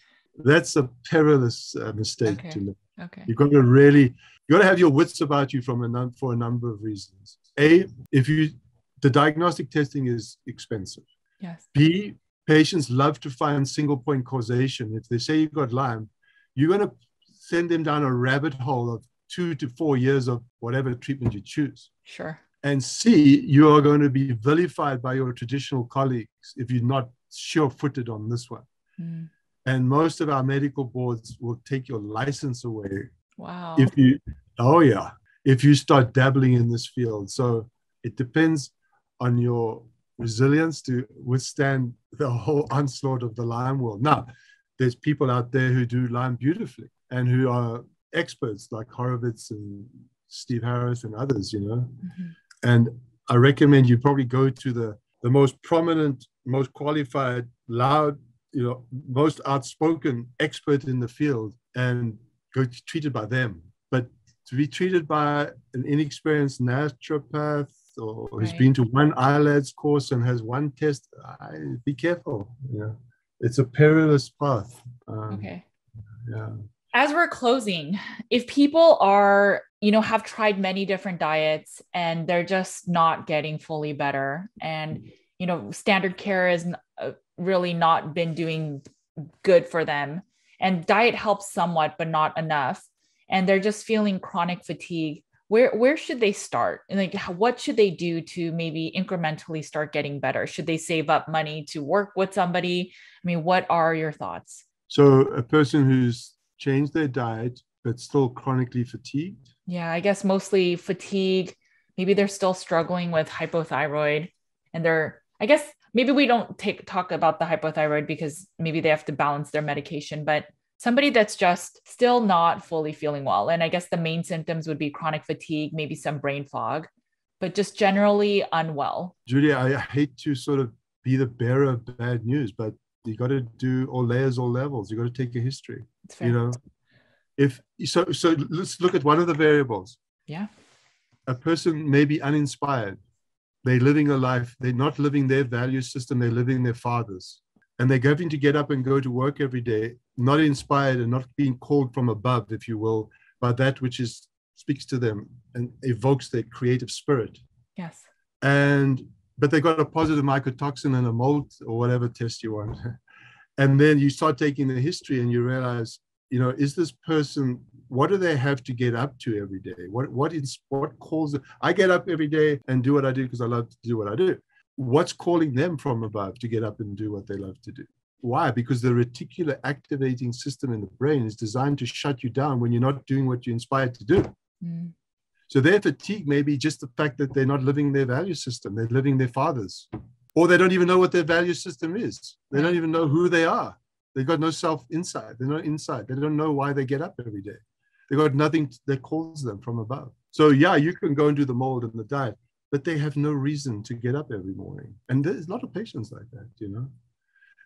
that's a perilous uh, mistake Okay. to make. Okay. You've got to really, you got to have your wits about you from a num- for a number of reasons. A, if you, the diagnostic testing is expensive. Yes. B, patients love to find single point causation. If they say you've got Lyme, you're going to send them down a rabbit hole of two to four years of whatever treatment you choose. Sure. And C, you are going to be vilified by your traditional colleagues if you're not sure footed on this one. Mm, And most of our medical boards will take your license away Wow. if you oh yeah if you start dabbling in this field so it depends on your resilience to withstand the whole onslaught of the lyme world now there's people out there who do lyme beautifully and who are experts like Horowitz and Steve Harris and others, you know. Mm-hmm. And I recommend you probably go to the the most prominent, most qualified, loud, you know, most outspoken expert in the field and go treated by them. But to be treated by an inexperienced naturopath or right. who's been to one ILADS course and has one test, I, be careful. Yeah, it's a perilous path. Um, okay. Yeah. As we're closing, if people are, you know, have tried many different diets and they're just not getting fully better, and you know, standard care has uh, really not been doing good for them, and diet helps somewhat, but not enough, and they're just feeling chronic fatigue where where should they start? And like what should they do to maybe incrementally start getting better? Should they save up money to work with somebody? I mean what are your thoughts? So a person who's changed their diet but still chronically fatigued? Yeah i guess mostly fatigue. Maybe they're still struggling with hypothyroid and they're i guess maybe we don't take talk about the hypothyroid because maybe they have to balance their medication but somebody that's just still not fully feeling well. And I guess the main symptoms would be chronic fatigue, maybe some brain fog, but just generally unwell. Julia, I hate to sort of be the bearer of bad news, but you got to do all layers, all levels. You got to take a history. You know, if so, so let's look at one of the variables. Yeah. A person may be uninspired. They're living a life, they're not living their value system, they're living their father's and they're having to get up and go to work every day, not inspired and not being called from above, if you will, by that which is speaks to them and evokes their creative spirit. Yes. And but they got a positive mycotoxin and a mold or whatever test you want. and then you start taking the history and you realize, you know, is this person what do they have to get up to every day? What what is what calls it? I get up every day and do what I do because I love to do what I do what's calling them from above to get up and do what they love to do? Why? Because the reticular activating system in the brain is designed to shut you down when you're not doing what you're inspired to do. Mm. So their fatigue may be just the fact that they're not living their value system, they're living their father's, or they don't even know what their value system is. They don't even know who they are. They've got no self inside. They're not inside. They don't know why they get up every day. They've got nothing that calls them from above. So, yeah, you can go and do the mold and the diet but they have no reason to get up every morning. And there's a lot of patients like that, you know.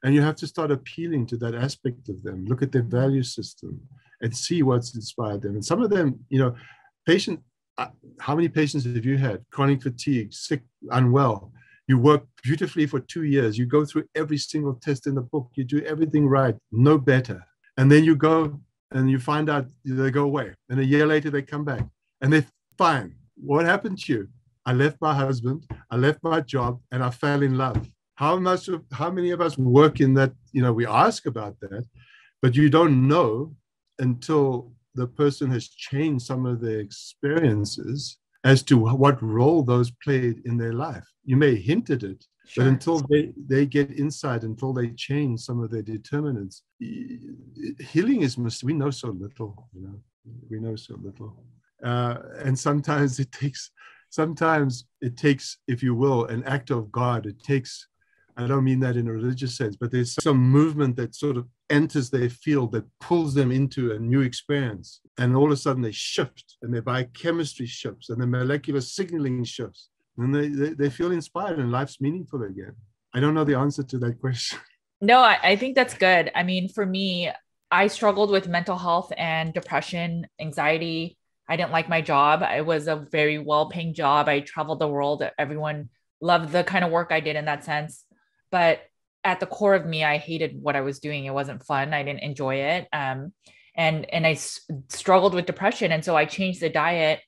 And you have to start appealing to that aspect of them, look at their value system and see what's inspired them. And some of them, you know, patient, uh, how many patients have you had? Chronic fatigue, sick, unwell. You work beautifully for two years. You go through every single test in the book. You do everything right, no better. And then you go and you find out they go away. And a year later, they come back and they're fine. What happened to you? I left my husband, I left my job, and I fell in love. How much of how many of us work in that? You know, we ask about that, but you don't know until the person has changed some of their experiences as to what role those played in their life. You may hint at it, sure. but until they, they get inside, until they change some of their determinants, healing is we know so little, you know, we know so little. Uh, and sometimes it takes sometimes it takes, if you will, an act of God. It takes, I don't mean that in a religious sense, but there's some movement that sort of enters their field that pulls them into a new experience. And all of a sudden they shift and their biochemistry shifts and the molecular signaling shifts. And they, they, they feel inspired and life's meaningful again. I don't know the answer to that question. No, I, I think that's good. I mean, for me, I struggled with mental health and depression, anxiety, I didn't like my job. It was a very well paying job. I traveled the world. Everyone loved the kind of work I did in that sense. But at the core of me, I hated what I was doing. It wasn't fun. I didn't enjoy it. Um, and and I s- struggled with depression. And so I changed the diet,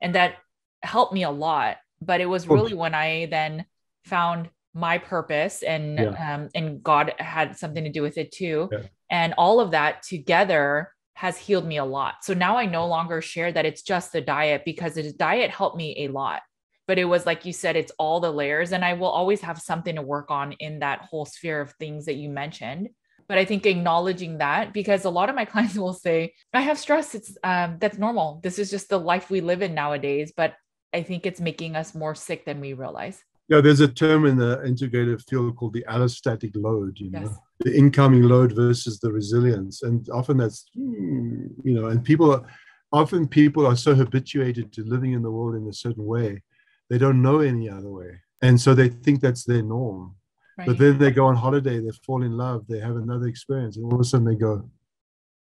and that helped me a lot. But it was really when I then found my purpose and yeah. um, and God had something to do with it too. Yeah. And all of that together has healed me a lot. So now I no longer share that it's just the diet because the diet helped me a lot. But it was like you said, it's all the layers. And I will always have something to work on in that whole sphere of things that you mentioned. But I think acknowledging that because a lot of my clients will say, I have stress. It's um, that's normal. This is just the life we live in nowadays. But I think it's making us more sick than we realize. Yeah, there's a term in the integrative field called the allostatic load, you know, Yes. the incoming load versus the resilience. And often that's, hmm, you know, and people are, often people are so habituated to living in the world in a certain way, they don't know any other way. And so they think that's their norm. Right. But then they go on holiday, they fall in love, they have another experience, and all of a sudden they go,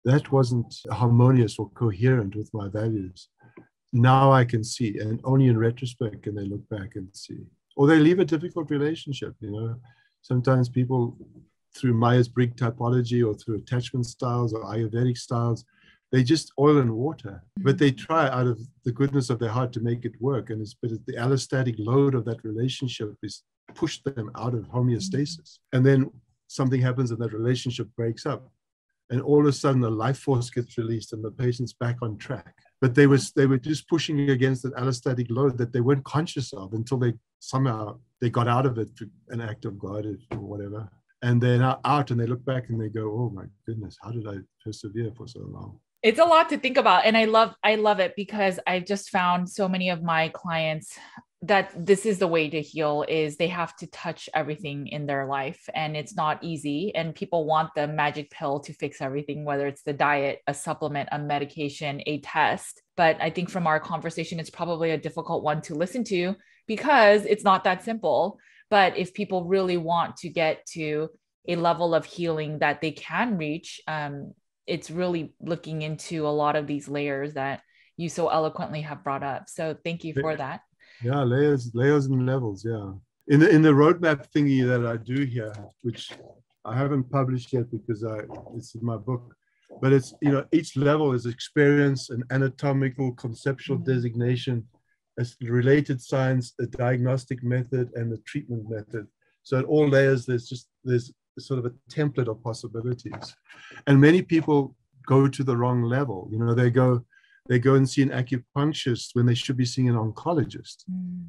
that wasn't harmonious or coherent with my values. Now I can see, and only in retrospect can they look back and see. Or they leave a difficult relationship, you know. Sometimes people, through Myers Briggs typology or through attachment styles or Ayurvedic styles, they just oil and water, mm-hmm. but they try out of the goodness of their heart to make it work. And it's but the allostatic load of that relationship is pushed them out of homeostasis. Mm-hmm. And then something happens and that relationship breaks up. And all of a sudden the life force gets released and the patient's back on track. But they was they were just pushing against an allostatic load that they weren't conscious of until they somehow they got out of it an act of God or whatever. And they're now out and they look back and they go, Oh my goodness, how did I persevere for so long? it's a lot to think about and i love i love it because i've just found so many of my clients that this is the way to heal is they have to touch everything in their life and it's not easy and people want the magic pill to fix everything whether it's the diet a supplement a medication a test but i think from our conversation it's probably a difficult one to listen to because it's not that simple but if people really want to get to a level of healing that they can reach um, it's really looking into a lot of these layers that you so eloquently have brought up. So thank you for that. Yeah, layers, layers and levels. Yeah. In the in the roadmap thingy that I do here, which I haven't published yet because I it's in my book, but it's you know each level is experience, an anatomical conceptual Mhm. designation, a related science, a diagnostic method, and a treatment method. So at all layers, there's just there's sort of a template of possibilities, and many people go to the wrong level. You know, they go they go and see an acupuncturist when they should be seeing an oncologist mm.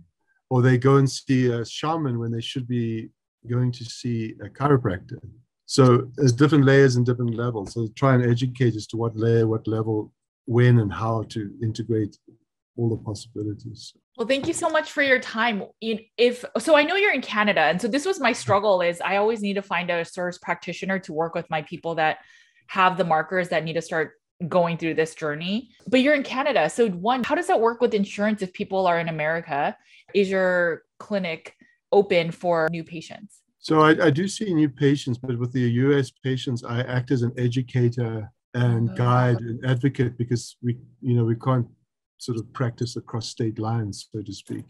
or they go and see a shaman when they should be going to see a chiropractor. So there's different layers and different levels. So try and educate as to what layer, what level, when, and how to integrate all the possibilities. Well, thank you so much for your time. If so, I know you're in Canada, and so this was my struggle: is I always need to find a service practitioner to work with my people that have the markers that need to start going through this journey. But you're in Canada, so one, how does that work with insurance if people are in America? Is your clinic open for new patients? So I, I do see new patients, but with the US patients, I act as an educator and Oh. guide and advocate because we, you know, we can't sort of practice across state lines, so to speak.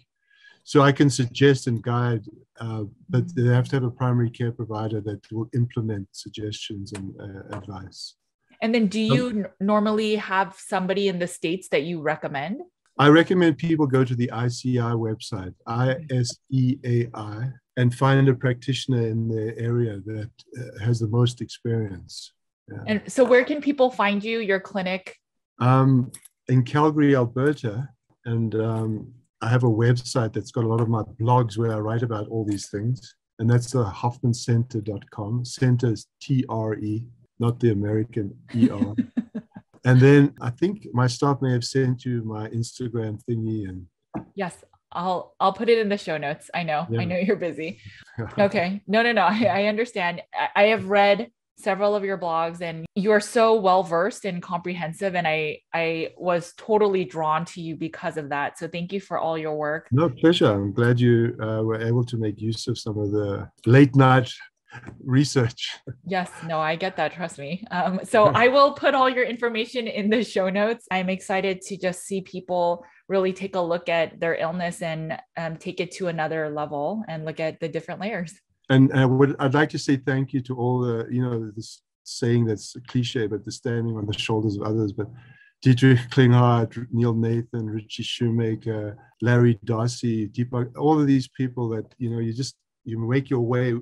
So I can suggest and guide, uh, but they have to have a primary care provider that will implement suggestions and uh, advice. And then, do you n- normally have somebody in the states that you recommend? I recommend people go to the ICI website, I S E A I, and find a practitioner in the area that uh, has the most experience. Yeah. And so, where can people find you? Your clinic? um, in Calgary, Alberta, and um, I have a website that's got a lot of my blogs where I write about all these things, and that's the HoffmanCentre.com. Center is T R E, not the American E R. and then I think my staff may have sent you my Instagram thingy, and Yes, I'll I'll put it in the show notes. I know, I know you're busy. Okay, no, no, no. I, I understand. I, I have read several of your blogs, and you are so well versed and comprehensive, and I I was totally drawn to you because of that. So thank you for all your work. no pleasure. I'm glad you uh, were able to make use of some of the late night research. Yes, no, I get that. Trust me. Um, so I will put all your information in the show notes. I'm excited to just see people really take a look at their illness and um, take it to another level and look at the different layers. And I would, I'd like to say thank you to all the, you know, this saying that's a cliche, but the standing on the shoulders of others. But Dietrich Klinghardt, Neil Nathan, Ritchie Shoemaker, Larry Darcy, Deepak, all of these people that, you know, you just, you make your way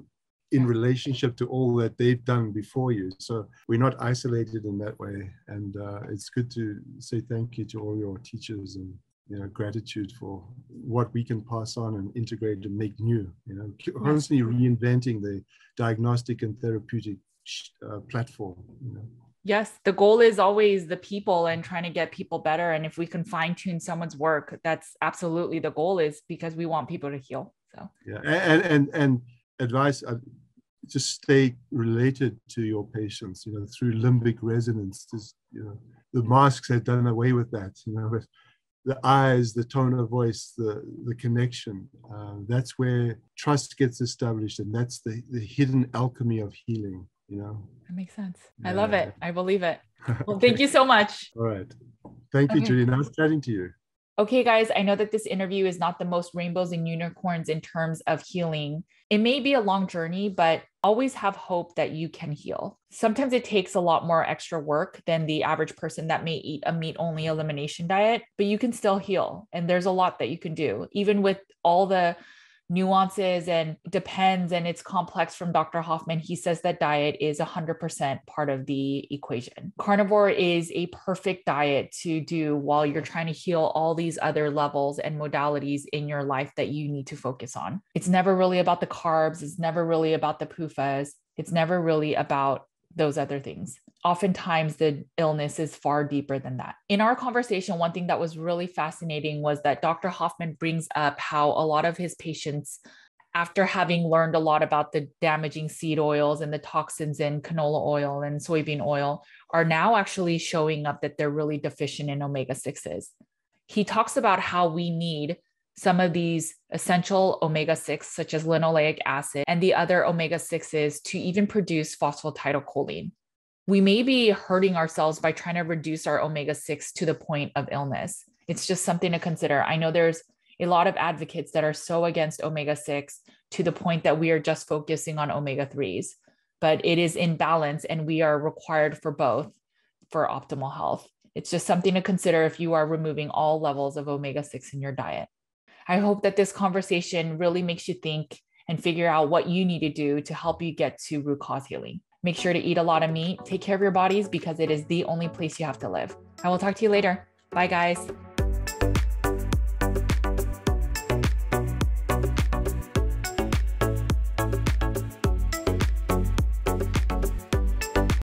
in relationship to all that they've done before you. So we're not isolated in that way. And uh, it's good to say thank you to all your teachers and you know gratitude for what we can pass on and integrate and make new. You know, constantly reinventing the diagnostic and therapeutic uh, platform. You know. Yes, the goal is always the people and trying to get people better. And if we can fine tune someone's work, that's absolutely the goal is because we want people to heal So yeah, and and and advice. Just stay related to your patients, you know, through limbic resonance. Just, you know, the masks have done away with that, you know, but the eyes, the tone of voice, the, the connection. Uh, that's where trust gets established. And that's the, the hidden alchemy of healing, you know. That makes sense. Yeah. I love it. I believe it. Well, thank you so much. All right. Thank you, okay. Julie. Nice chatting to you. Okay, guys, I know that this interview is not the most rainbows and unicorns in terms of healing. It may be a long journey, but always have hope that you can heal. Sometimes it takes a lot more extra work than the average person that may eat a meat only elimination diet, but you can still heal. And there's a lot that you can do, even with all the nuances and depends and it's complex from Dr. Hoffman. He says that diet is 100% part of the equation. Carnivore is a perfect diet to do while you're trying to heal all these other levels and modalities in your life that you need to focus on. It's never really about the carbs, it's never really about the PUFAs, it's never really about those other things. Oftentimes, the illness is far deeper than that. In our conversation, one thing that was really fascinating was that Dr. Hoffman brings up how a lot of his patients, after having learned a lot about the damaging seed oils and the toxins in canola oil and soybean oil, are now actually showing up that they're really deficient in omega 6s. He talks about how we need some of these essential omega 6, such as linoleic acid, and the other omega 6s to even produce phosphatidylcholine. We may be hurting ourselves by trying to reduce our omega 6 to the point of illness. It's just something to consider. I know there's a lot of advocates that are so against omega 6 to the point that we are just focusing on omega 3s, but it is in balance and we are required for both for optimal health. It's just something to consider if you are removing all levels of omega 6 in your diet. I hope that this conversation really makes you think and figure out what you need to do to help you get to root cause healing. Make sure to eat a lot of meat, take care of your bodies because it is the only place you have to live. I will talk to you later. Bye, guys.